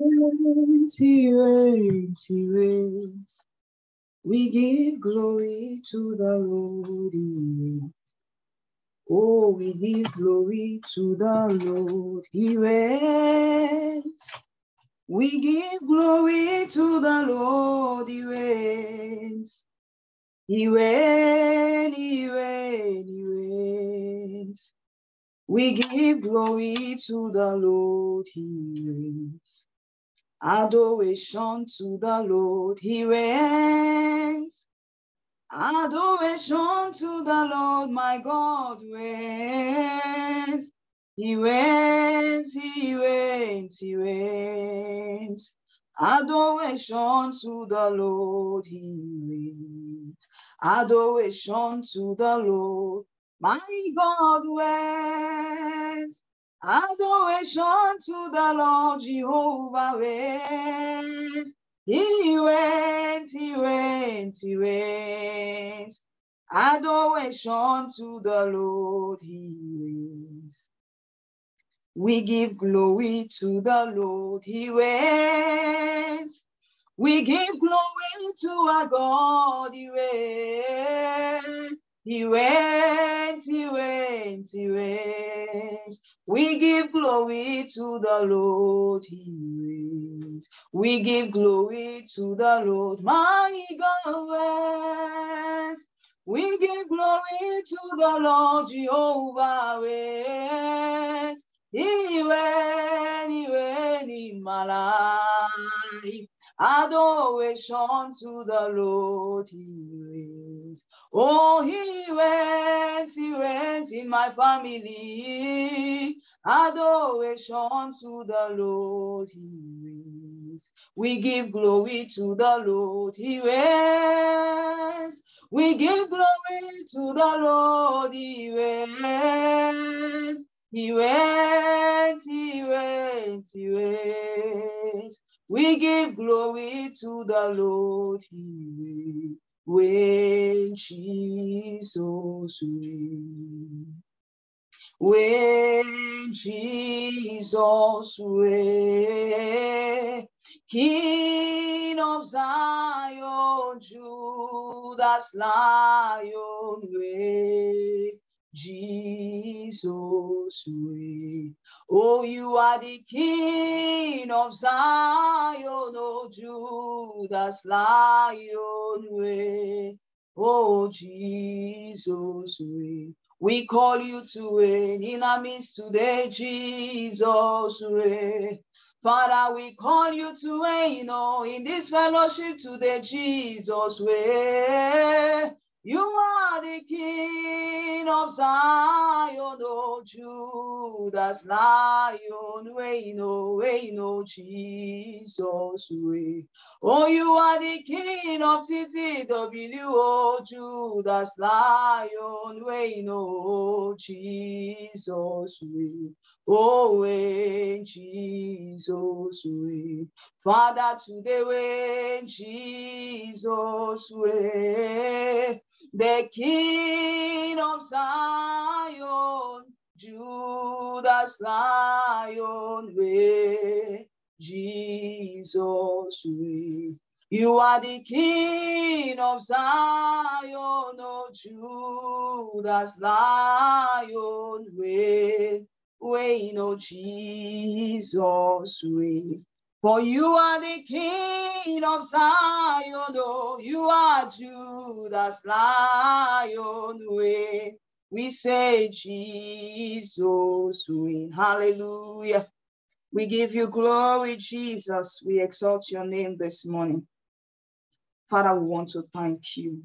reigns, he reigns, he reigns. We give glory to the Lord, he reigns. Oh, we give glory to the Lord, he reigns. We give glory to the Lord, he reigns. He reigns, he reigns, he reigns. We give glory to the Lord, he reigns. Adoration to the Lord, he reigns. Adoration to the Lord, my God reigns. He reigns, he reigns, he reigns. Adoration to the Lord, he reigns. Adoration to the Lord, my God reigns. Adoration to the Lord Jehovah reigns. He reigns, he reigns, he reigns. Adoration to the Lord, he reigns. We give glory to the Lord, he reigns. We give glory to our God, he reigns. He reigns, he reigns, he reigns. We give glory to the Lord, he reigns. We give glory to the Lord, my God reigns. We give glory to the Lord, Jehovah reigns. He reigns, he reigns in my life. Adoration to the Lord, he reigns. Oh, he reigns, he reigns in my family. Adoration to the Lord, he reigns. We give glory to the Lord, he reigns. We give glory to the Lord, he reigns. He reigns, he reigns, he reigns. We give glory to the Lord, he reigns. When Jesus reigns. When Jesus reigns. King of Zion, Judah's Lion reign. Jesus we. Oh, you are the King of Zion, oh Judah's Lion reign. Oh, Jesus reign. We call you to reign in our midst today, Jesus reign. Father, we call you to reign oh, in this fellowship today, Jesus way. You are the King of Zion, oh Judah's Lion, reign, oh, reign, oh Jesus way. Oh, you are the King of TTW, oh Judah's Lion, reign, oh Jesus way. Oh, when Jesus way. Father, today when Jesus way. The King of Zion, Judah's Lion way. Jesus we. You are the King of Zion, oh Judah's Lion way way, no Jesus way. For you are the King of Zion, oh, you are Judah's Lion way. We say Jesus we, Hallelujah. We give you glory, Jesus. We exalt your name this morning. Father, we want to thank you.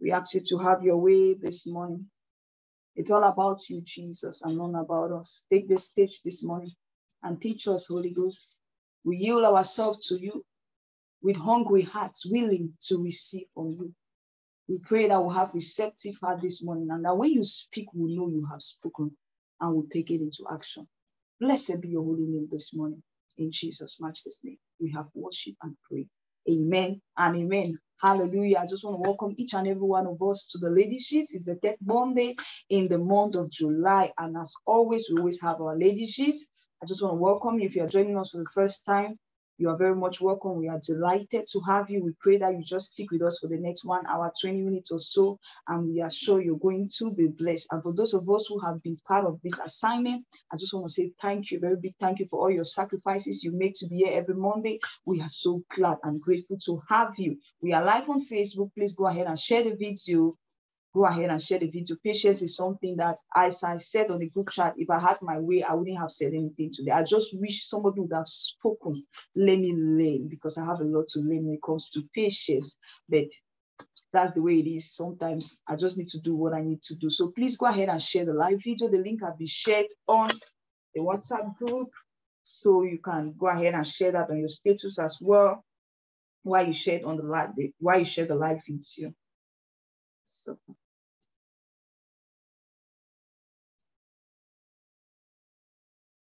We ask you to have your way this morning. It's all about you, Jesus, and none about us. Take the stage this morning and teach us, Holy Ghost. We yield ourselves to you with hungry hearts, willing to receive from you. We pray that we'll have receptive heart this morning and that when you speak, we'll know you have spoken and we'll take it into action. Blessed be your holy name this morning. In Jesus' matchless name, we have worship and pray. Amen and amen. Hallelujah. I just want to welcome each and every one of us to the Ladies' Feast. It's the third Monday in the month of July. And as always, we always have our Ladies' Feast. I just want to welcome you. If you're joining us for the first time, you are very much welcome. We are delighted to have you. We pray that you just stick with us for the next one hour, 20 minutes or so, and we are sure you're going to be blessed. And for those of us who have been part of this assignment, I just want to say thank you, very big thank you for all your sacrifices you make to be here every Monday. We are so glad and grateful to have you. We are live on Facebook. Please go ahead and share the video go ahead and share the video. Patience is something that, as I said on the group chat, if I had my way, I wouldn't have said anything today. I just wish somebody would have spoken. Let me learn because I have a lot to learn when it comes to patience. But that's the way it is. Sometimes I just need to do what I need to do. So please go ahead and share the live video. The link has been shared on the WhatsApp group. So you can go ahead and share that on your status as well. Why you shared on the live, why you share the live video. So.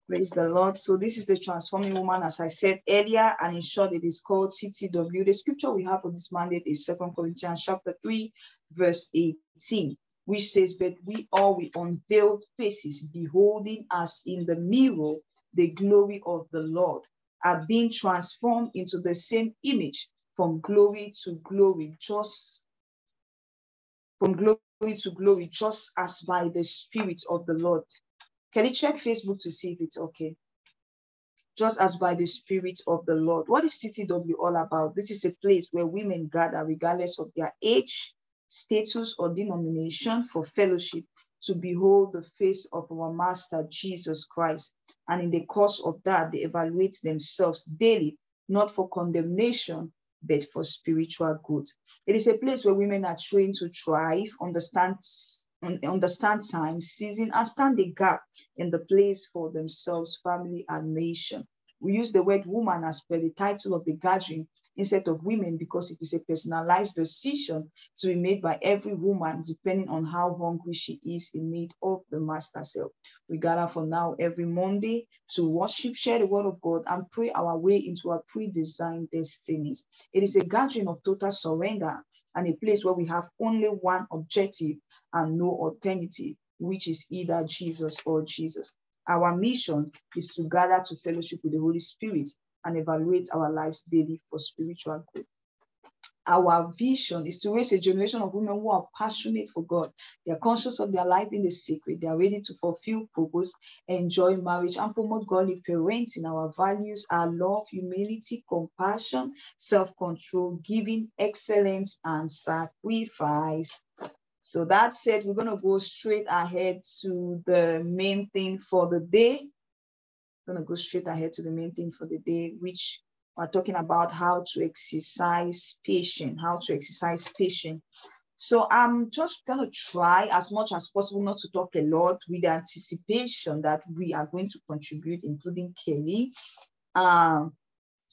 Praise the Lord. So this is the transforming woman, as I said earlier, and in short, it is called TTW. The scripture we have for this mandate is Second Corinthians chapter 3, verse 18, which says, But we all with unveiled faces, beholding as in the mirror the glory of the Lord, are being transformed into the same image from glory to glory, just from glory to glory, just as by the Spirit of the Lord. Can you check Facebook to see if it's okay? Just as by the Spirit of the Lord. What is TTW all about? This is a place where women gather, regardless of their age, status, or denomination, for fellowship to behold the face of our Master Jesus Christ. And in the course of that, they evaluate themselves daily, not for condemnation, but for spiritual good. It is a place where women are trained to thrive, understand understand time, season, and stand the gap in the place for themselves, family, and nation. We use the word woman as per the title of the gathering instead of women because it is a personalized decision to be made by every woman depending on how hungry she is in need of the master's help. We gather for now every Monday to worship, share the word of God, and pray our way into our pre-designed destinies. It is a gathering of total surrender and a place where we have only one objective and no alternative, which is either Jesus or Jesus. Our mission is to gather to fellowship with the Holy Spirit and evaluate our lives daily for spiritual growth. Our vision is to raise a generation of women who are passionate for God. They are conscious of their life in the secret. They are ready to fulfill purpose, enjoy marriage, and promote godly parenting. Our values are love, humility, compassion, self control, giving, excellence, and sacrifice. So that said, we're going to go straight ahead to the main thing for the day. We're going to go straight ahead to the main thing for the day, which we're talking about how to exercise patience, how to exercise patience. So I'm just going to try as much as possible not to talk a lot with the anticipation that we are going to contribute, including Kelly. Um,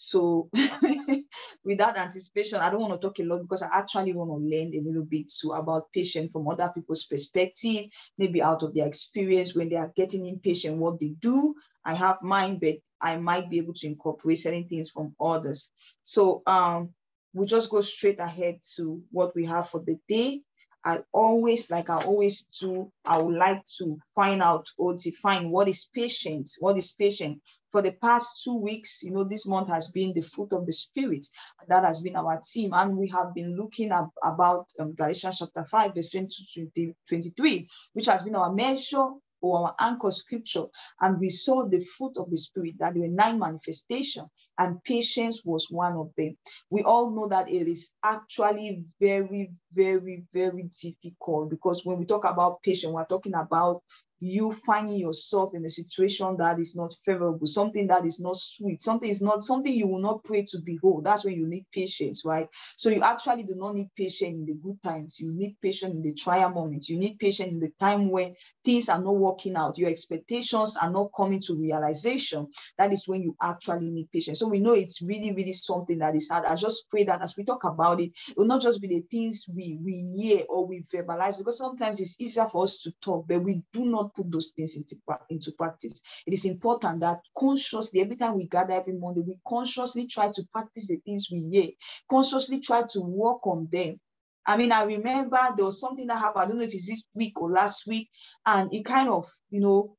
so with that anticipation, I don't want to talk a lot because I actually want to learn a little bit too about patient from other people's perspective, maybe out of their experience when they are getting impatient, what they do. I have mine, but I might be able to incorporate certain things from others. So um, we'll just go straight ahead to what we have for the day. I always, like I always do, I would like to find out or define what is patience, what is patient. For the past two weeks, you know, this month has been the fruit of the spirit. That has been our theme. And we have been looking at, about um, Galatians chapter 5, verse 22 to 23, which has been our measure or our anchor scripture, and we saw the fruit of the Spirit, that there were nine manifestations, and patience was one of them. We all know that it is actually very, very, very difficult because when we talk about patience, we're talking about you finding yourself in a situation that is not favorable, something that is not sweet, something is not something you will not pray to behold. That's when you need patience, right? So you actually do not need patience in the good times. You need patience in the trial moments. You need patience in the time when things are not working out. Your expectations are not coming to realization. That is when you actually need patience. So we know it's really, really something that is hard. I just pray that as we talk about it, it will not just be the things we we hear or we verbalize, because sometimes it's easier for us to talk, but we do not put those things into, into practice. It is important that consciously, every time we gather every Monday, we consciously try to practice the things we hear, consciously try to work on them. I mean, I remember there was something that happened, I don't know if it's this week or last week, and it kind of, you know,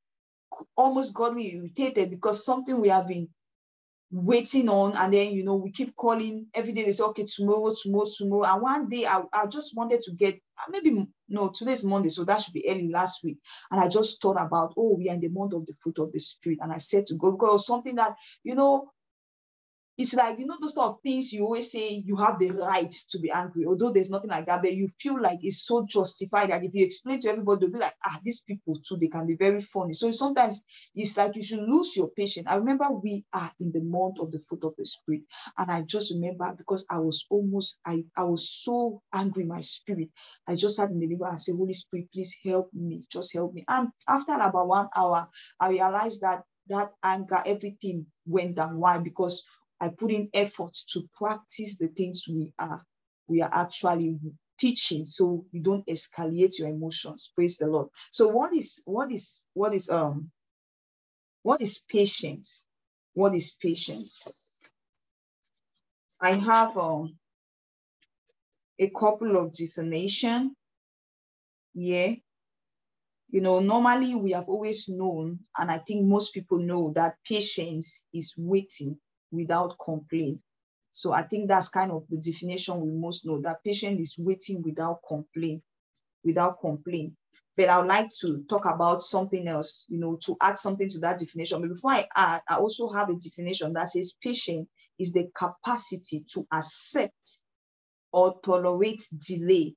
almost got me irritated because something we have been waiting on and then you know we keep calling every day they say okay tomorrow tomorrow tomorrow and one day i, I just wanted to get uh, maybe no today's monday so that should be early last week and i just thought about oh we are in the month of the fruit of the spirit and i said to god because something that you know it's like you know those sort of things you always say you have the right to be angry although there's nothing like that but you feel like it's so justified that if you explain to everybody they'll be like ah these people too they can be very funny. So sometimes it's like you should lose your patience. I remember we are in the month of the fruit of the spirit and i just remember because i was almost i i was so angry my spirit i just had in the liver and said holy spirit please help me just help me. And after about one hour i realized that that anger everything went down. Why? Because I put in effort to practice the things we are we are actually teaching so you don't escalate your emotions. Praise the lord. So what is what is what is um what is patience? What is patience? I have um a couple of definition. Yeah. You know normally we have always known and i think most people know that patience is waiting without complaint. So I think that's kind of the definition we most know that patient is waiting without complaint, without complaint. But I would like to talk about something else, you know, to add something to that definition. But before I add, I also have a definition that says patient is the capacity to accept or tolerate delay,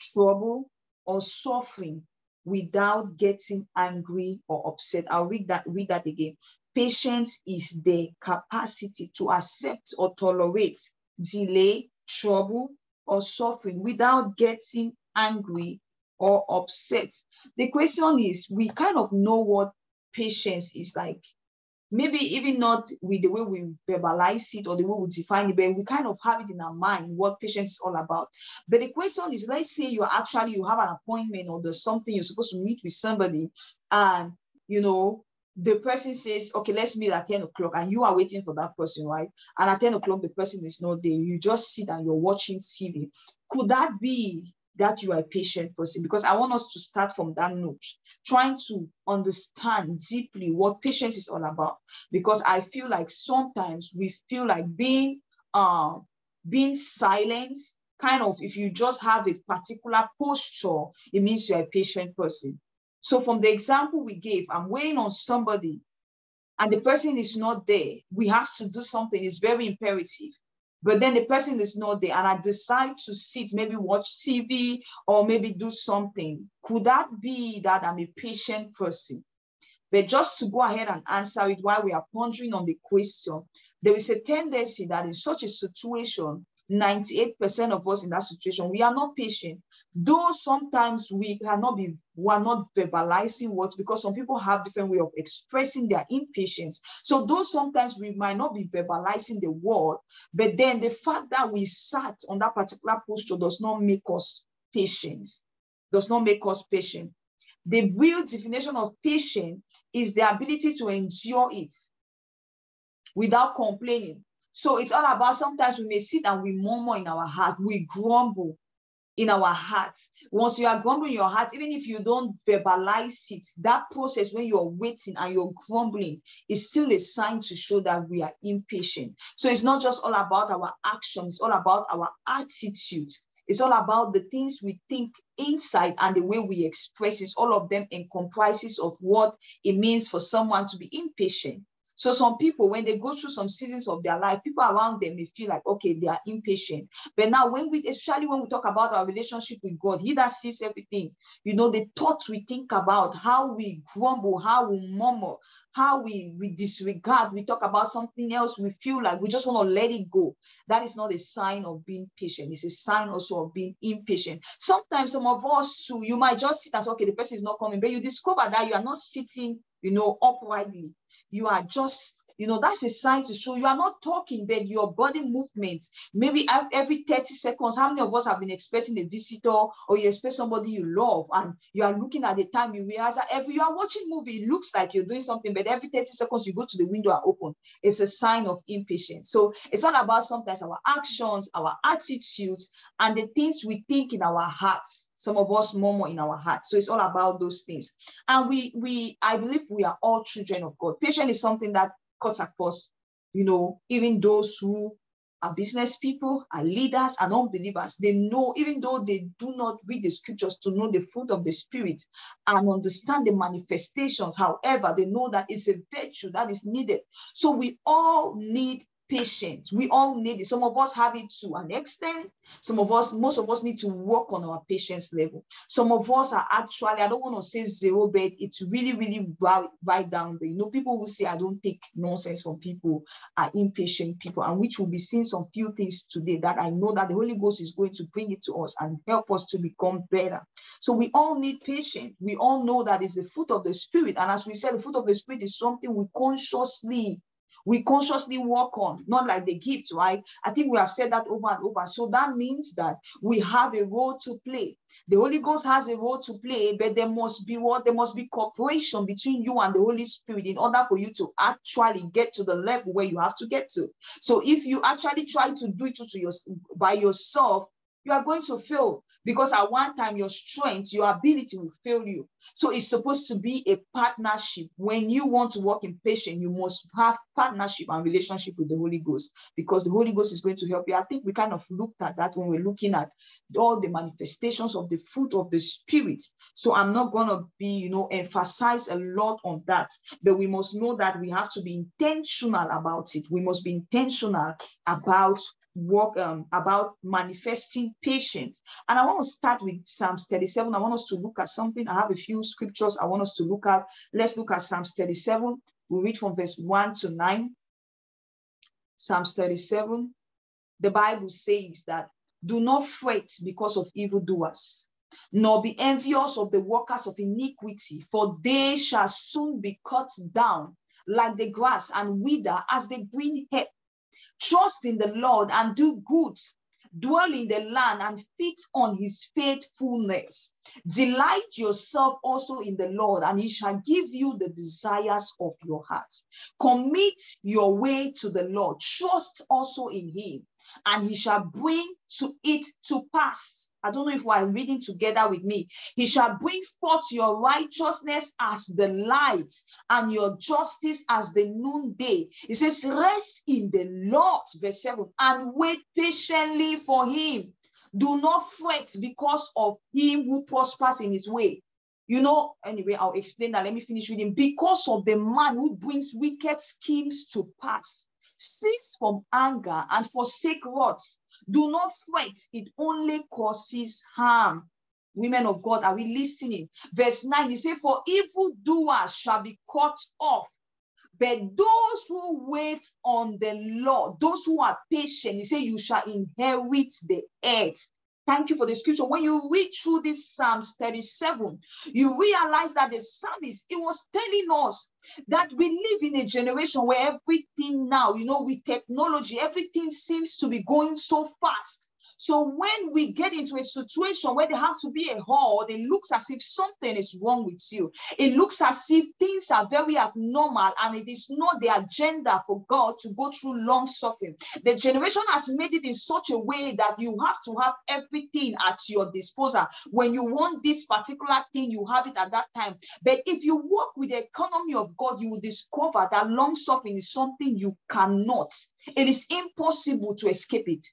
trouble, or suffering without getting angry or upset. I'll read that, read that again. Patience is the capacity to accept or tolerate delay, trouble, or suffering without getting angry or upset. The question is, we kind of know what patience is like. Maybe even not with the way we verbalize it or the way we define it, but we kind of have it in our mind what patience is all about. But the question is, let's say you actually you have an appointment or there's something you're supposed to meet with somebody, and you know the person says, okay, let's meet at 10 o'clock, and you are waiting for that person, right? And at 10 o'clock, the person is not there. You just sit and you're watching TV. Could that be that you are a patient person? Because I want us to start from that note, trying to understand deeply what patience is all about. Because I feel like sometimes we feel like being uh, being silent, kind of if you just have a particular posture, it means you're a patient person. So from the example we gave, I'm waiting on somebody and the person is not there. We have to do something. It's very imperative. But then the person is not there and I decide to sit, maybe watch TV or maybe do something. Could that be that I'm a patient person? But just to go ahead and answer it while we are pondering on the question, there is a tendency that in such a situation, 98% of us in that situation, we are not patient. Though sometimes we cannot be, we are not verbalizing what, because some people have different way of expressing their impatience. So though sometimes we might not be verbalizing the word, but then the fact that we sat on that particular posture does not make us patient, does not make us patient. The real definition of patient is the ability to endure it without complaining so it's all about sometimes we may sit and we murmur in our heart, we grumble in our hearts. Once you are grumbling in your heart, even if you don't verbalize it, that process when you're waiting and you're grumbling is still a sign to show that we are impatient. So it's not just all about our actions, it's all about our attitude. It's all about the things we think inside and the way we express it. All of them encompasses of what it means for someone to be impatient. So some people, when they go through some seasons of their life, people around them may feel like, okay, they are impatient. But now when we, especially when we talk about our relationship with God, he that sees everything, you know, the thoughts we think about, how we grumble, how we murmur, how we, we disregard, we talk about something else, we feel like we just want to let it go. That is not a sign of being patient. It's a sign also of being impatient. Sometimes some of us too, you might just sit and say, okay, the person is not coming, but you discover that you are not sitting, you know, uprightly you are just you know, that's a sign to show you are not talking, but your body movements. Maybe every 30 seconds, how many of us have been expecting a visitor or you expect somebody you love and you are looking at the time, you realize that every you are watching movie, it looks like you're doing something, but every 30 seconds you go to the window and open. It's a sign of impatience. So it's not about sometimes our actions, our attitudes, and the things we think in our hearts. Some of us murmur in our hearts. So it's all about those things. And we we I believe we are all children of God. Patience is something that cuts across, you know, even those who are business people, are leaders, and unbelievers. They know, even though they do not read the scriptures to know the fruit of the spirit and understand the manifestations. However, they know that it's a virtue that is needed. So we all need patience. We all need it. Some of us have it to an extent. Some of us, most of us need to work on our patience level. Some of us are actually, I don't want to say zero, but it's really, really right, right down there. You know, people who say, I don't take nonsense from people are impatient people, and which will be seeing some few things today that I know that the Holy Ghost is going to bring it to us and help us to become better. So we all need patience. We all know that is the fruit of the Spirit. And as we said, the fruit of the Spirit is something we consciously we consciously work on, not like the gift, right? I think we have said that over and over. So that means that we have a role to play. The Holy Ghost has a role to play, but there must be what there must be cooperation between you and the Holy Spirit in order for you to actually get to the level where you have to get to. So if you actually try to do it to your, by yourself, you are going to fail because at one time your strength, your ability will fail you. So it's supposed to be a partnership. When you want to work in patience, you must have partnership and relationship with the Holy Ghost because the Holy Ghost is going to help you. I think we kind of looked at that when we're looking at all the manifestations of the fruit of the Spirit. So I'm not going to be, you know, emphasize a lot on that, but we must know that we have to be intentional about it. We must be intentional about work um, about manifesting patience. And I want to start with Psalms 37. I want us to look at something. I have a few scriptures I want us to look at. Let's look at Psalms 37. We read from verse 1 to 9. Psalms 37. The Bible says that do not fret because of evildoers, nor be envious of the workers of iniquity, for they shall soon be cut down like the grass and wither as the green herb. Trust in the Lord and do good. Dwell in the land and feed on his faithfulness. Delight yourself also in the Lord, and he shall give you the desires of your heart. Commit your way to the Lord. Trust also in him, and he shall bring to it to pass. I don't know if we're reading together with me. He shall bring forth your righteousness as the light and your justice as the noonday. He says, Rest in the Lord, verse 7, and wait patiently for him. Do not fret because of him who prospers in his way. You know, anyway, I'll explain that. Let me finish reading. Because of the man who brings wicked schemes to pass Cease from anger and forsake wrath. Do not fret, it only causes harm. Women of God, are we listening? Verse 9, he said, For evildoers shall be cut off. But those who wait on the Lord, those who are patient, he said, You shall inherit the earth. Thank you for the scripture. When you read through this Psalms 37, you realize that the psalmist, it was telling us that we live in a generation where everything now, you know, with technology, everything seems to be going so fast. So when we get into a situation where there has to be a hold, it looks as if something is wrong with you. It looks as if things are very abnormal and it is not the agenda for God to go through long suffering. The generation has made it in such a way that you have to have everything at your disposal. When you want this particular thing, you have it at that time. But if you work with the economy of God, you will discover that long suffering is something you cannot. It is impossible to escape it.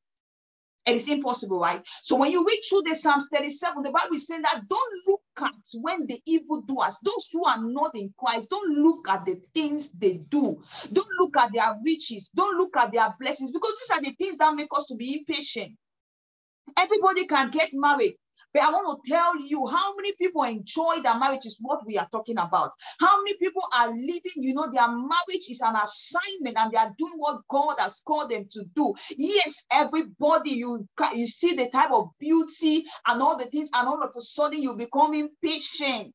It is impossible, right? So when you read through the Psalms 37, the Bible is saying that don't look at when the evildoers, those who are not in Christ, don't look at the things they do. Don't look at their riches. Don't look at their blessings because these are the things that make us to be impatient. Everybody can get married. But I want to tell you how many people enjoy their marriage is what we are talking about. How many people are living, you know, their marriage is an assignment and they are doing what God has called them to do. Yes, everybody, you, you see the type of beauty and all the things, and all of a sudden you become impatient.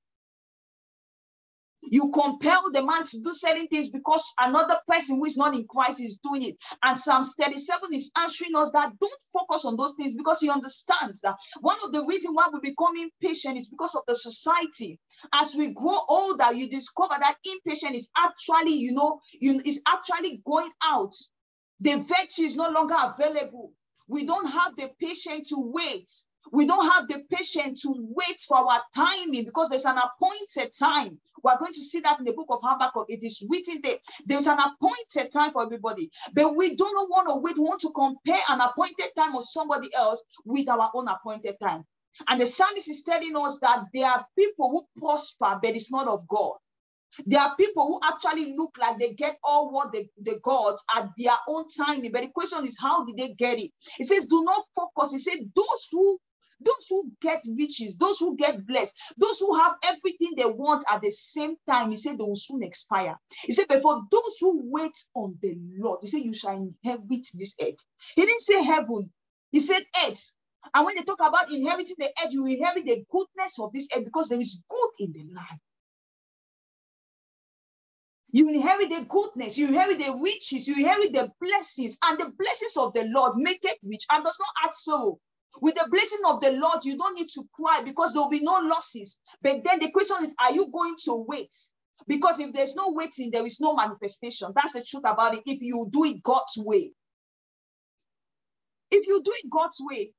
You compel the man to do certain things because another person who is not in Christ is doing it. And Psalm 37 is answering us that don't focus on those things because he understands that one of the reasons why we become impatient is because of the society. As we grow older, you discover that impatience is actually, you know, you, is actually going out. The virtue is no longer available. We don't have the patience to wait. We don't have the patience to wait for our timing because there's an appointed time. We're going to see that in the book of Habakkuk. It is written there. There's an appointed time for everybody. But we don't want to wait. We want to compare an appointed time of somebody else with our own appointed time. And the psalmist is telling us that there are people who prosper, but it's not of God. There are people who actually look like they get all what they, they got at their own timing. But the question is, how did they get it? It says, do not focus. It says, those who those who get riches, those who get blessed, those who have everything they want at the same time, he said they will soon expire. He said, but for those who wait on the Lord, he said, you shall inherit this earth. He didn't say heaven, he said earth. And when they talk about inheriting the earth, you inherit the goodness of this earth because there is good in the land. You inherit the goodness, you inherit the riches, you inherit the blessings, and the blessings of the Lord make it rich and does not add sorrow. With the blessing of the Lord, you don't need to cry because there will be no losses. But then the question is, are you going to wait? Because if there's no waiting, there is no manifestation. That's the truth about it. If you do it God's way, if you do it God's way,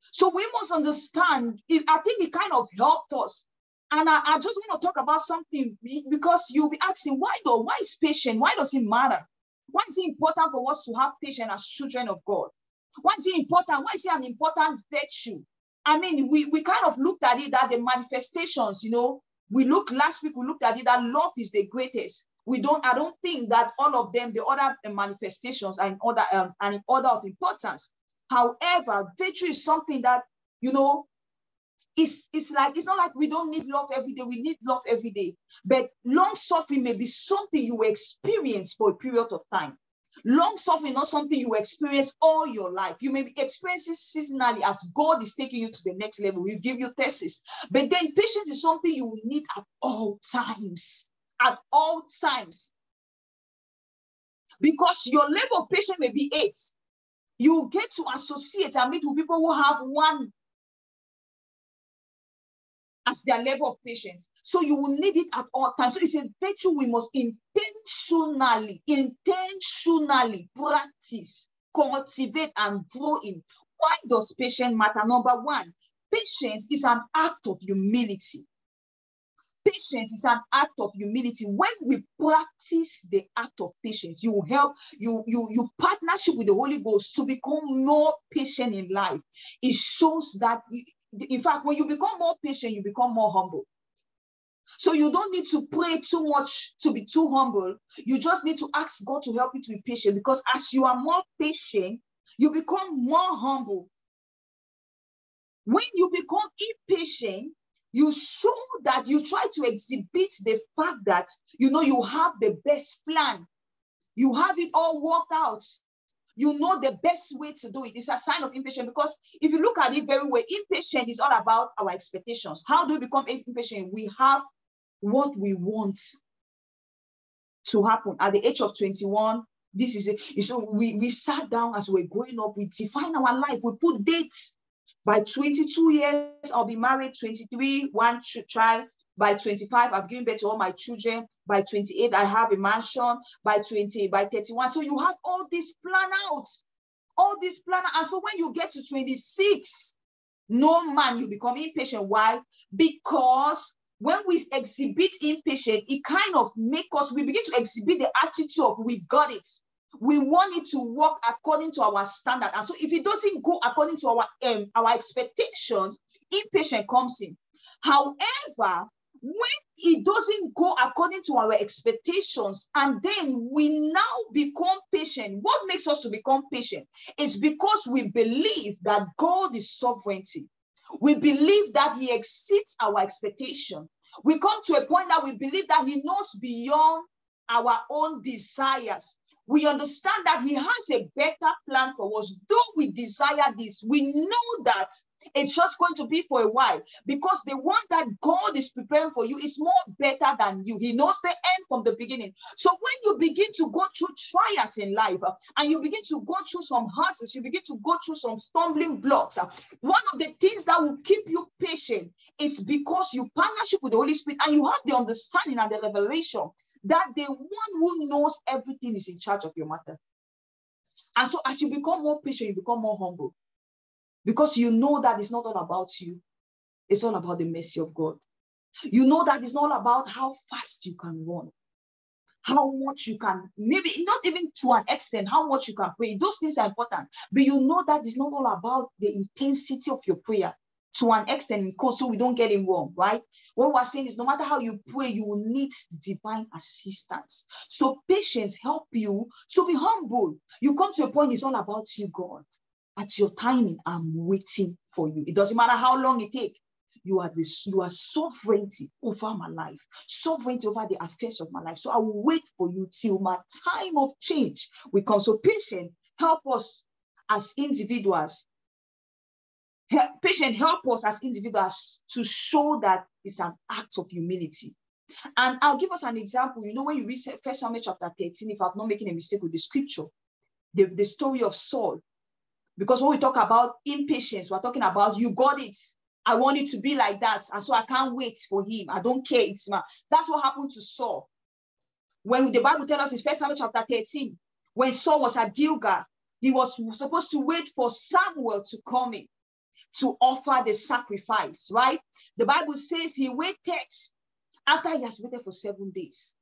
so we must understand. If I think it kind of helped us, and I, I just want to talk about something because you'll be asking, why though? Why is patient? Why does it matter? Why is it important for us to have patience as children of God? Why is it important? Why is it an important virtue? I mean, we, we kind of looked at it that the manifestations, you know, we look last week, we looked at it that love is the greatest. We don't, I don't think that all of them, the other manifestations are in order um, and in order of importance. However, virtue is something that, you know, it's, it's like, it's not like we don't need love every day. We need love every day. But long suffering may be something you experience for a period of time. Long suffering not something you experience all your life. You may be experiencing seasonally as God is taking you to the next level. You give you tests. But then patience is something you will need at all times. At all times. Because your level of patience may be eight. You get to associate and meet with people who have one as their level of patience. So you will need it at all times. So it's a virtue we must intentionally, intentionally practice, cultivate, and grow in. Why does patience matter? Number one, patience is an act of humility. Patience is an act of humility. When we practice the act of patience, you help you you you partnership with the Holy Ghost to become more patient in life. It shows that in fact, when you become more patient, you become more humble. So you don't need to pray too much to be too humble. You just need to ask God to help you to be patient because as you are more patient, you become more humble. When you become impatient, you show that you try to exhibit the fact that you know you have the best plan. You have it all worked out you know the best way to do it. It's a sign of impatience because if you look at it very well, impatient is all about our expectations. How do we become impatient? We have what we want to happen at the age of 21. This is it. So we, we sat down as we we're growing up, we define our life, we put dates. By 22 years, I'll be married, 23, one child. By 25, I've given birth to all my children. By 28, I have a mansion. By 20, by 31. So you have all this plan out, all this plan. And so when you get to 26, no man, you become impatient. Why? Because when we exhibit impatience, it kind of make us, we begin to exhibit the attitude of we got it. We want it to work according to our standard. And so if it doesn't go according to our um, our expectations, impatience comes in. However, when it doesn't go according to our expectations and then we now become patient. What makes us to become patient is because we believe that god is sovereignty. We believe that he exceeds our expectation. We come to a point that we believe that he knows beyond our own desires. We understand that he has a better plan for us. Though we desire this we know that It's just going to be for a while because the one that God is preparing for you is more better than you. He knows the end from the beginning. So when you begin to go through trials in life uh, and you begin to go through some houses, you begin to go through some stumbling blocks. Uh, one of the things that will keep you patient is because you partnership with the Holy Spirit and you have the understanding and the revelation that the one who knows everything is in charge of your matter. And so as you become more patient, you become more humble because you know that it's not all about you. It's all about the mercy of God. You know that it's not about how fast you can run, how much you can, maybe not even to an extent, how much you can pray. Those things are important, but you know that it's not all about the intensity of your prayer to an extent in court, so we don't get it wrong, right? What we're saying is no matter how you pray, you will need divine assistance. So patience help you. So be humble. You come to a point, it's all about you, God. At your timing, I'm waiting for you. It doesn't matter how long it takes. You are this, you are sovereignty over my life, sovereignty over the affairs of my life. So I will wait for you till my time of change will come. So patient, help us as individuals help, patient help us as individuals to show that it's an act of humility. And I'll give us an example. You know, when you read First Samuel chapter 13, if I'm not making a mistake with the scripture, the, the story of Saul. Because when we talk about impatience, we're talking about you got it. I want it to be like that. And so I can't wait for him. I don't care. It's my that's what happened to Saul. When the Bible tells us in First Samuel chapter 13, when Saul was at Gilgal, he was supposed to wait for Samuel to come in to offer the sacrifice, right? The Bible says he waited after he has waited for seven days.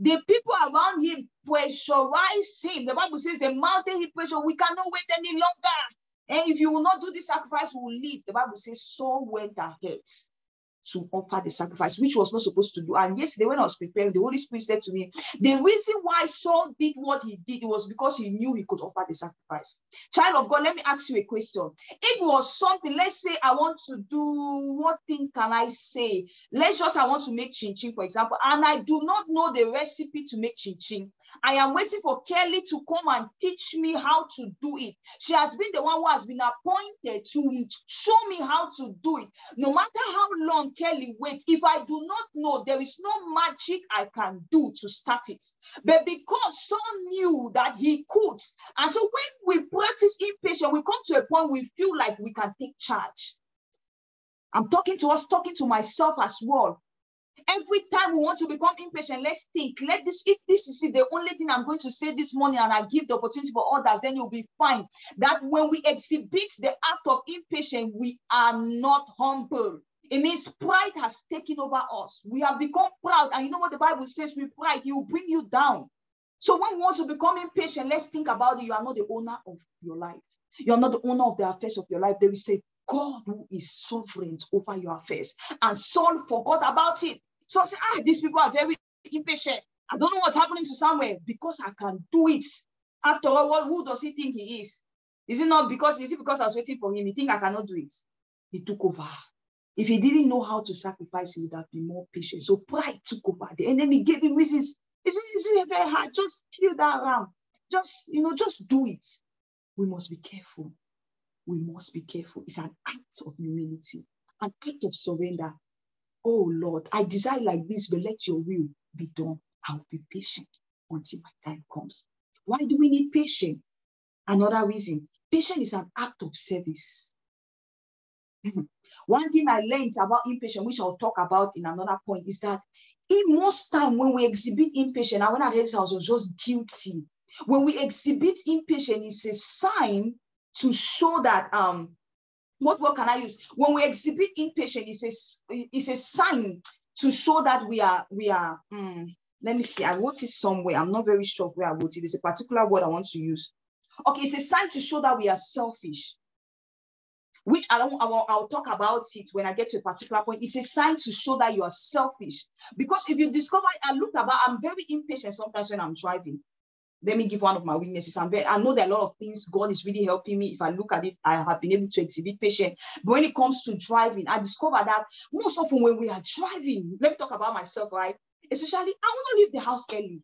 The people around him pressurized him. The Bible says the mountain he pressured, we cannot wait any longer. And if you will not do the sacrifice, we will leave. The Bible says Saul went ahead to offer the sacrifice, which was not supposed to do. And yesterday, when I was preparing, the Holy Spirit said to me, the reason why Saul did what he did was because he knew he could offer the sacrifice. Child of God, let me ask you a question. If it was something, let's say I want to do, what thing can I say? Let's just, I want to make chin chin, for example, and I do not know the recipe to make chin chin. I am waiting for Kelly to come and teach me how to do it. She has been the one who has been appointed to show me how to do it. No matter how long Kelly, wait. If I do not know, there is no magic I can do to start it. But because Saul knew that he could, and so when we practice impatience, we come to a point we feel like we can take charge. I'm talking to us, talking to myself as well. Every time we want to become impatient, let's think. Let this, if this is the only thing I'm going to say this morning and I give the opportunity for others, then you'll be fine. That when we exhibit the act of impatience, we are not humble. It means pride has taken over us. We have become proud. And you know what the Bible says with pride? He will bring you down. So when we want to become impatient, let's think about it. You are not the owner of your life. You're not the owner of the affairs of your life. They will say, God who is sovereign over your affairs. And Saul forgot about it. So said, ah, these people are very impatient. I don't know what's happening to Samuel because I can do it. After all, who does he think he is? Is it not because, is it because I was waiting for him? He think I cannot do it? He took over. If he didn't know how to sacrifice, he would have been more patient. So pride took over. The enemy gave him reasons. Is it very hard? Just kill that ram. Just, you know, just do it. We must be careful. We must be careful. It's an act of humility, an act of surrender. Oh Lord, I desire like this, but let your will be done. I'll be patient until my time comes. Why do we need patience? Another reason, patience is an act of service. Hmm. One thing I learned about impatience, which I'll talk about in another point, is that in most time when we exhibit impatience, I when I heard this, I was just guilty. When we exhibit impatience, it's a sign to show that um what word can I use? When we exhibit impatience, it's a, it's a sign to show that we are we are. Um, let me see. I wrote it somewhere. I'm not very sure where I wrote it. It's a particular word I want to use. Okay, it's a sign to show that we are selfish which I don't, I'll, I'll, talk about it when I get to a particular point. It's a sign to show that you are selfish. Because if you discover, I looked about, I'm very impatient sometimes when I'm driving. Let me give one of my weaknesses. I'm very, I know that a lot of things God is really helping me. If I look at it, I have been able to exhibit patience. But when it comes to driving, I discover that most often when we are driving, let me talk about myself, right? Especially, I want to leave the house early.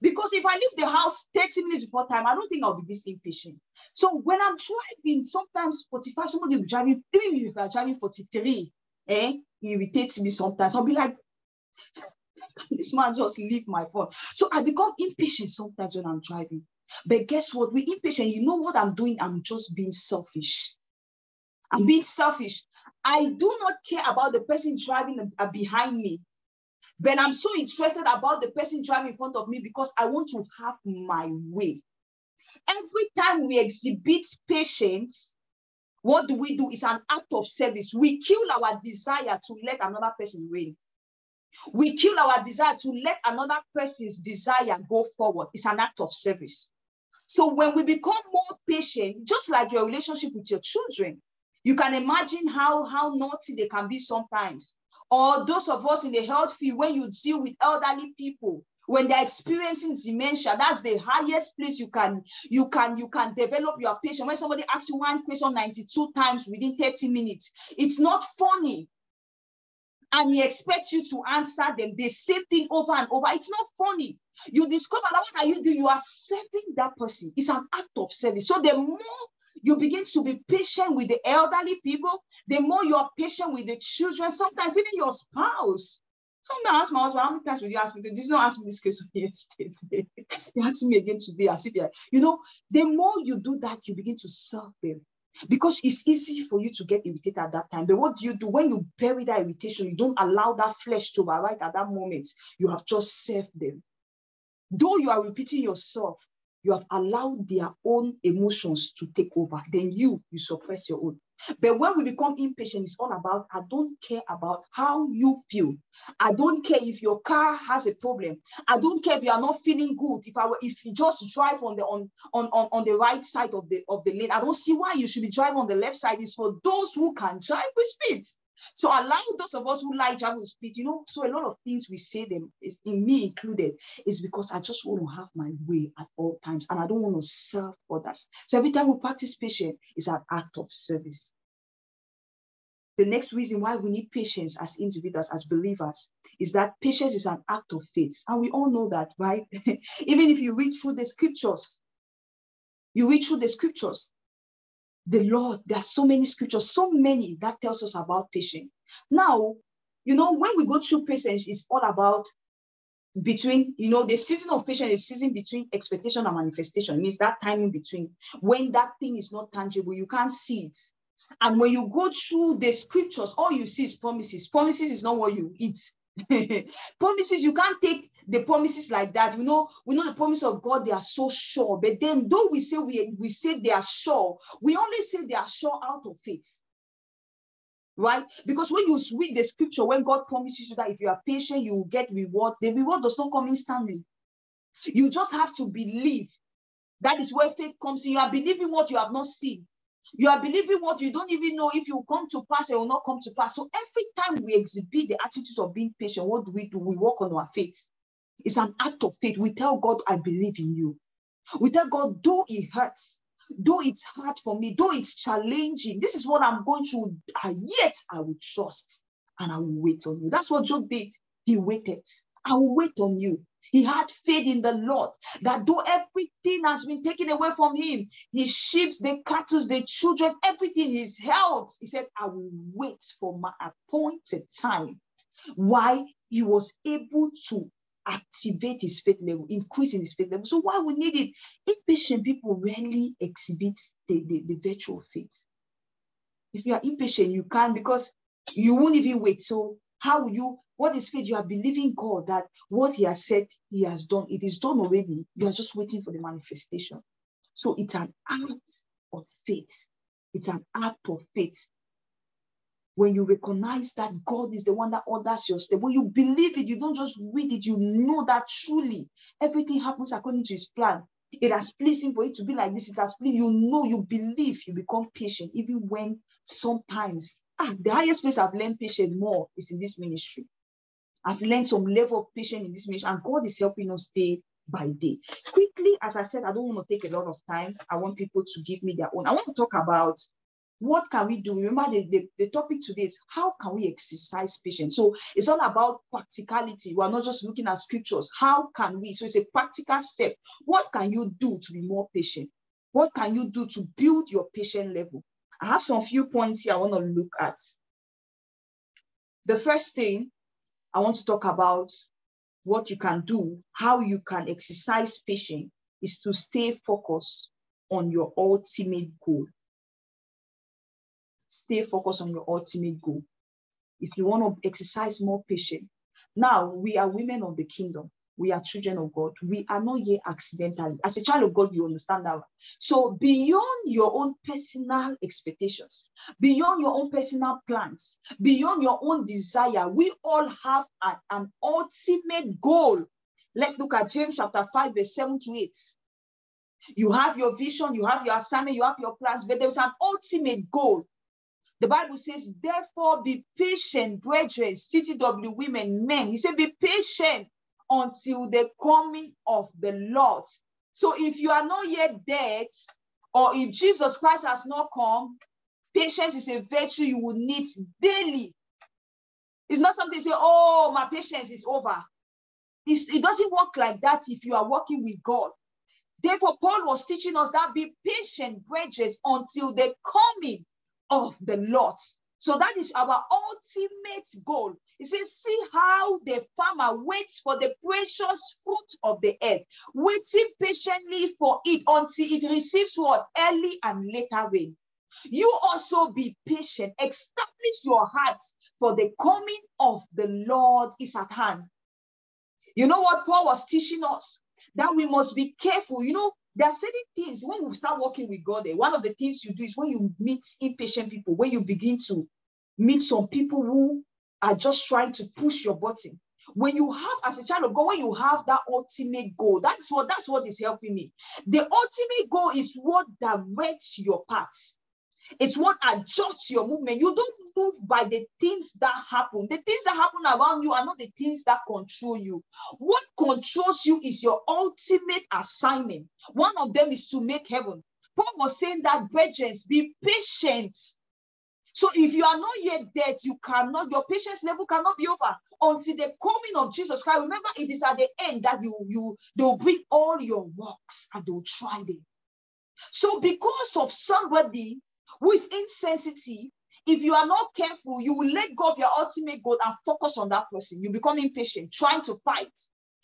Because if I leave the house 30 minutes before time, I don't think I'll be this impatient. So when I'm driving, sometimes 45, somebody will driving, even if I'm driving 43, eh, it irritates me sometimes. I'll be like, this man just leave my phone. So I become impatient sometimes when I'm driving. But guess what? We're impatient. You know what I'm doing? I'm just being selfish. I'm being selfish. I do not care about the person driving behind me. But I'm so interested about the person driving in front of me because I want to have my way. Every time we exhibit patience, what do we do? It's an act of service. We kill our desire to let another person win. We kill our desire to let another person's desire go forward. It's an act of service. So when we become more patient, just like your relationship with your children, you can imagine how, how naughty they can be sometimes. Or those of us in the health field, when you deal with elderly people, when they're experiencing dementia, that's the highest place you can you can you can develop your patient. When somebody asks you one question 92 times within 30 minutes, it's not funny. And he expects you to answer them the same thing over and over. It's not funny. You discover that what are you doing? You are serving that person. It's an act of service. So the more you begin to be patient with the elderly people, the more you are patient with the children, sometimes even your spouse. Sometimes I ask my husband, how many times will you ask me? Did you not ask me this question yesterday? you ask me again today as if you know, the more you do that, you begin to serve them. Because it's easy for you to get irritated at that time. But what do you do when you bury that irritation? You don't allow that flesh to arrive at that moment. You have just served them. Though you are repeating yourself, you have allowed their own emotions to take over. Then you, you suppress your own. But when we become impatient, it's all about I don't care about how you feel. I don't care if your car has a problem. I don't care if you are not feeling good. If I were, if you just drive on the on, on, on, on the right side of the of the lane, I don't see why you should be driving on the left side. It's for those who can drive with speed. So allow those of us who like travel speed, you know, so a lot of things we say them, is in me included, is because I just want to have my way at all times and I don't want to serve others. So every time we practice patience, it's an act of service. The next reason why we need patience as individuals, as believers, is that patience is an act of faith. And we all know that, right? Even if you read through the scriptures, you read through the scriptures, the Lord, there are so many scriptures, so many that tells us about patience. Now, you know, when we go through patience, it's all about between, you know, the season of patience is season between expectation and manifestation. It means that time in between when that thing is not tangible, you can't see it. And when you go through the scriptures, all you see is promises. Promises is not what you eat. promises, you can't take the promises like that. We know, we know the promise of God, they are so sure. But then though we say we, we say they are sure, we only say they are sure out of faith. Right? Because when you read the scripture, when God promises you that if you are patient, you will get reward, the reward does not come instantly. You just have to believe. That is where faith comes in. You are believing what you have not seen. You are believing what you don't even know if you come to pass, it will not come to pass. So every time we exhibit the attitude of being patient, what do we do? We work on our faith. It's an act of faith. We tell God, I believe in you. We tell God, though it hurts, though it's hard for me, though it's challenging, this is what I'm going through, yet I will trust and I will wait on you. That's what Job did. He waited. I will wait on you. He had faith in the Lord that though everything has been taken away from him, his sheep, the cattle, the children, everything, his health, he said, I will wait for my appointed time. Why? He was able to activate his faith level, increase in his faith level. So why we need it? Impatient people rarely exhibit the, the, the virtue of faith. If you are impatient, you can't because you won't even wait. So how will you, what is faith? You are believing God that what he has said, he has done. It is done already. You are just waiting for the manifestation. So it's an act of faith. It's an act of faith when you recognize that God is the one that orders your step, when you believe it, you don't just read it, you know that truly everything happens according to his plan. It has pleased him for it to be like this. It has pleased you know, you believe, you become patient, even when sometimes ah, the highest place I've learned patience more is in this ministry. I've learned some level of patience in this mission, and God is helping us day by day. Quickly, as I said, I don't want to take a lot of time. I want people to give me their own. I want to talk about what can we do? Remember, the, the, the, topic today is how can we exercise patience? So it's all about practicality. We're not just looking at scriptures. How can we? So it's a practical step. What can you do to be more patient? What can you do to build your patient level? I have some few points here I want to look at. The first thing I want to talk about what you can do, how you can exercise patience is to stay focused on your ultimate goal. Stay focused on your ultimate goal. If you want to exercise more patience, now we are women of the kingdom. We are children of God. We are not here accidentally. As a child of God, you understand that. So, beyond your own personal expectations, beyond your own personal plans, beyond your own desire, we all have an, an ultimate goal. Let's look at James chapter 5, verse 7 to 8. You have your vision, you have your assignment, you have your plans, but there's an ultimate goal. The Bible says, therefore, be patient, brethren, TTW women, men. He said, be patient until the coming of the Lord. So if you are not yet dead, or if Jesus Christ has not come, patience is a virtue you will need daily. It's not something say, oh, my patience is over. It's, it doesn't work like that if you are working with God. Therefore, Paul was teaching us that be patient, brethren, until the coming of the Lord. So that is our ultimate goal. He says, see how the farmer waits for the precious fruit of the earth, waiting patiently for it until it receives what? Early and later rain. You also be patient. Establish your hearts for the coming of the Lord is at hand. You know what Paul was teaching us? That we must be careful. You know, there are certain things when you start working with God, eh, one of the things you do is when you meet impatient people, when you begin to meet some people who are just trying to push your button. When you have, as a child of God, when you have that ultimate goal, that's what that's what is helping me. The ultimate goal is what directs your path. It's what adjusts your movement. You don't move by the things that happen. The things that happen around you are not the things that control you. What controls you is your ultimate assignment. One of them is to make heaven. Paul was saying that, brethren, be patient. So if you are not yet dead, you cannot, your patience level cannot be over until the coming of Jesus Christ. Remember, it is at the end that you, you they'll bring all your works and they'll try them. So because of somebody who is insensitive, if you are not careful, you will let go of your ultimate goal and focus on that person. You become impatient, trying to fight,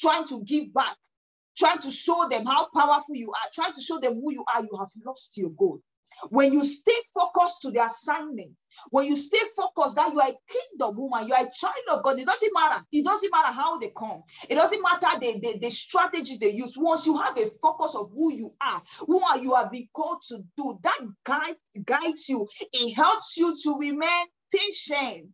trying to give back, trying to show them how powerful you are, trying to show them who you are. You have lost your goal. When you stay focused to the assignment, when you stay focused that you are a kingdom woman, you are a child of God, it doesn't matter. It doesn't matter how they come. It doesn't matter the, the, the strategy they use. Once you have a focus of who you are, who are you are been called to do, that guide, guides you. It helps you to remain patient.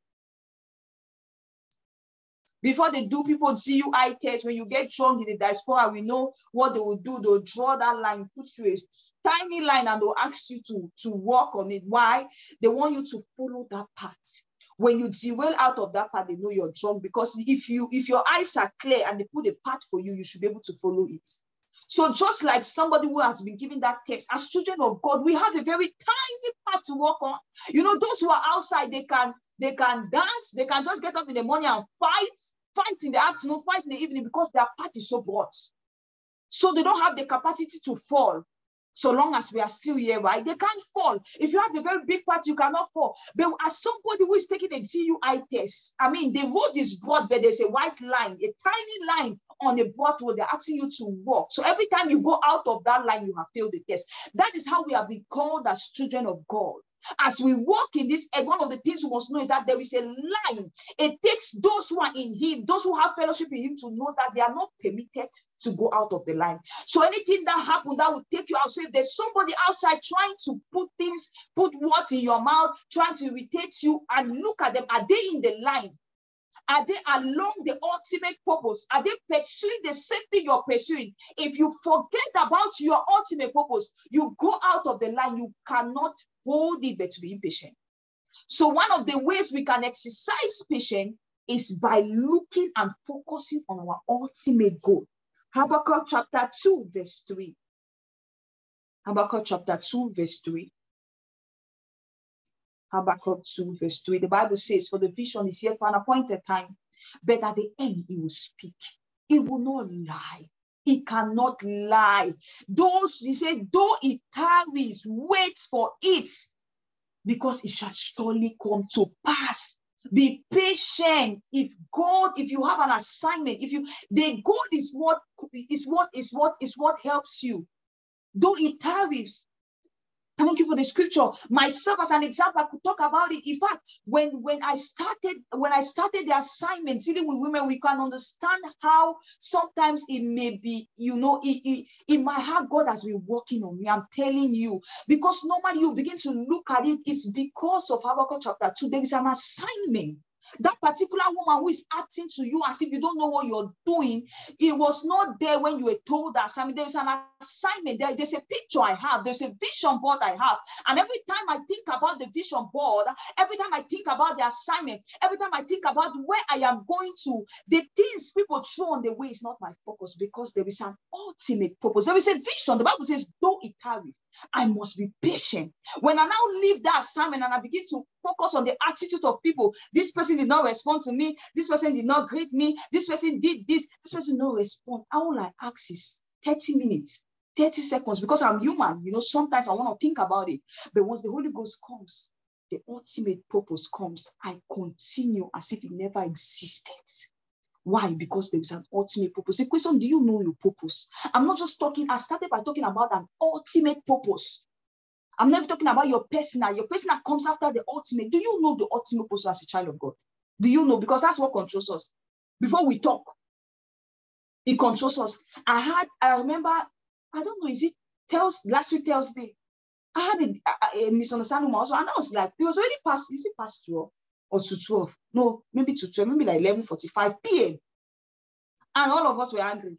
Before they do people DUI test, when you get drunk in the diaspora, we know what they will do. They'll draw that line, put you a tiny line, and they'll ask you to, to work on it. Why? They want you to follow that path. When you derail out of that path, they know you're drunk because if you if your eyes are clear and they put a path for you, you should be able to follow it. So just like somebody who has been given that test, as children of God, we have a very tiny path to work on. You know, those who are outside, they can they can dance, they can just get up in the morning and fight, fight in the afternoon, fight in the evening because their path is so broad. So they don't have the capacity to fall. So long as we are still here, right? They can't fall. If you have a very big part, you cannot fall. But as somebody who is taking a DUI test, I mean, the road is broad, but there's a white line, a tiny line on a broad road. They're asking you to walk. So every time you go out of that line, you have failed the test. That is how we have been called as children of God. As we walk in this, and one of the things we must know is that there is a line. It takes those who are in Him, those who have fellowship in Him, to know that they are not permitted to go out of the line. So anything that happens that will take you out. If there's somebody outside trying to put things, put words in your mouth, trying to irritate you, and look at them, are they in the line? Are they along the ultimate purpose? Are they pursuing the same thing you're pursuing? If you forget about your ultimate purpose, you go out of the line, you cannot hold it, but to be impatient. So one of the ways we can exercise patience is by looking and focusing on our ultimate goal. Habakkuk chapter 2, verse 3. Habakkuk chapter 2, verse 3. Habakkuk 2, verse 3. The Bible says, For the vision is yet for an appointed time, but at the end he will speak. He will not lie. He cannot lie. Those, he said, though it tarries, wait for it, because it shall surely come to pass. Be patient. If God, if you have an assignment, if you the God is what is what is what is what helps you. Though it tarries, Thank you for the scripture. Myself as an example, I could talk about it. In fact, when when I started when I started the assignment dealing with women, we can understand how sometimes it may be, you know, it, it, it might have God has been working on me. I'm telling you, because normally you begin to look at it, it's because of Habakkuk chapter two. There is an assignment that particular woman who is acting to you as if you don't know what you're doing, it was not there when you were told that. Mean, there's an assignment there. There's a picture I have, there's a vision board I have. And every time I think about the vision board, every time I think about the assignment, every time I think about where I am going to, the things people throw on the way is not my focus because there is an ultimate purpose. There is a vision. The Bible says, though it tarries, I must be patient. When I now leave that assignment and I begin to focus on the attitude of people, this person did not respond to me, this person did not greet me, this person did this, this person no respond. All I ask is 30 minutes, 30 seconds, because I'm human. You know, sometimes I want to think about it. But once the Holy Ghost comes, the ultimate purpose comes, I continue as if it never existed. Why? Because there is an ultimate purpose. The question, do you know your purpose? I'm not just talking, I started by talking about an ultimate purpose. I'm never talking about your personal. Your personal comes after the ultimate. Do you know the ultimate purpose as a child of God? Do you know? Because that's what controls us. Before we talk, it controls us. I had, I remember, I don't know, is it tells last week Thursday? I had a, a, a misunderstanding husband, and I was like, it was already past, is it past 12? Or to 12. No, maybe to 12, maybe like 11.45 p.m. And all of us were angry.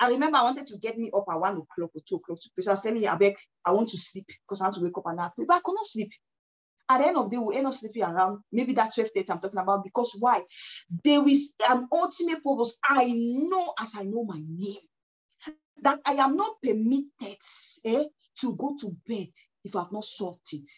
I remember I wanted to get me up at 1 o'clock or 2 o'clock to I was telling you, I beg, I want to sleep because I want to wake up and act. But I could not sleep. At the end of the day, we end up sleeping around maybe that 12 30 I'm talking about. Because why? There is an ultimate purpose. I know as I know my name that I am not permitted eh, to go to bed if I've not solved it.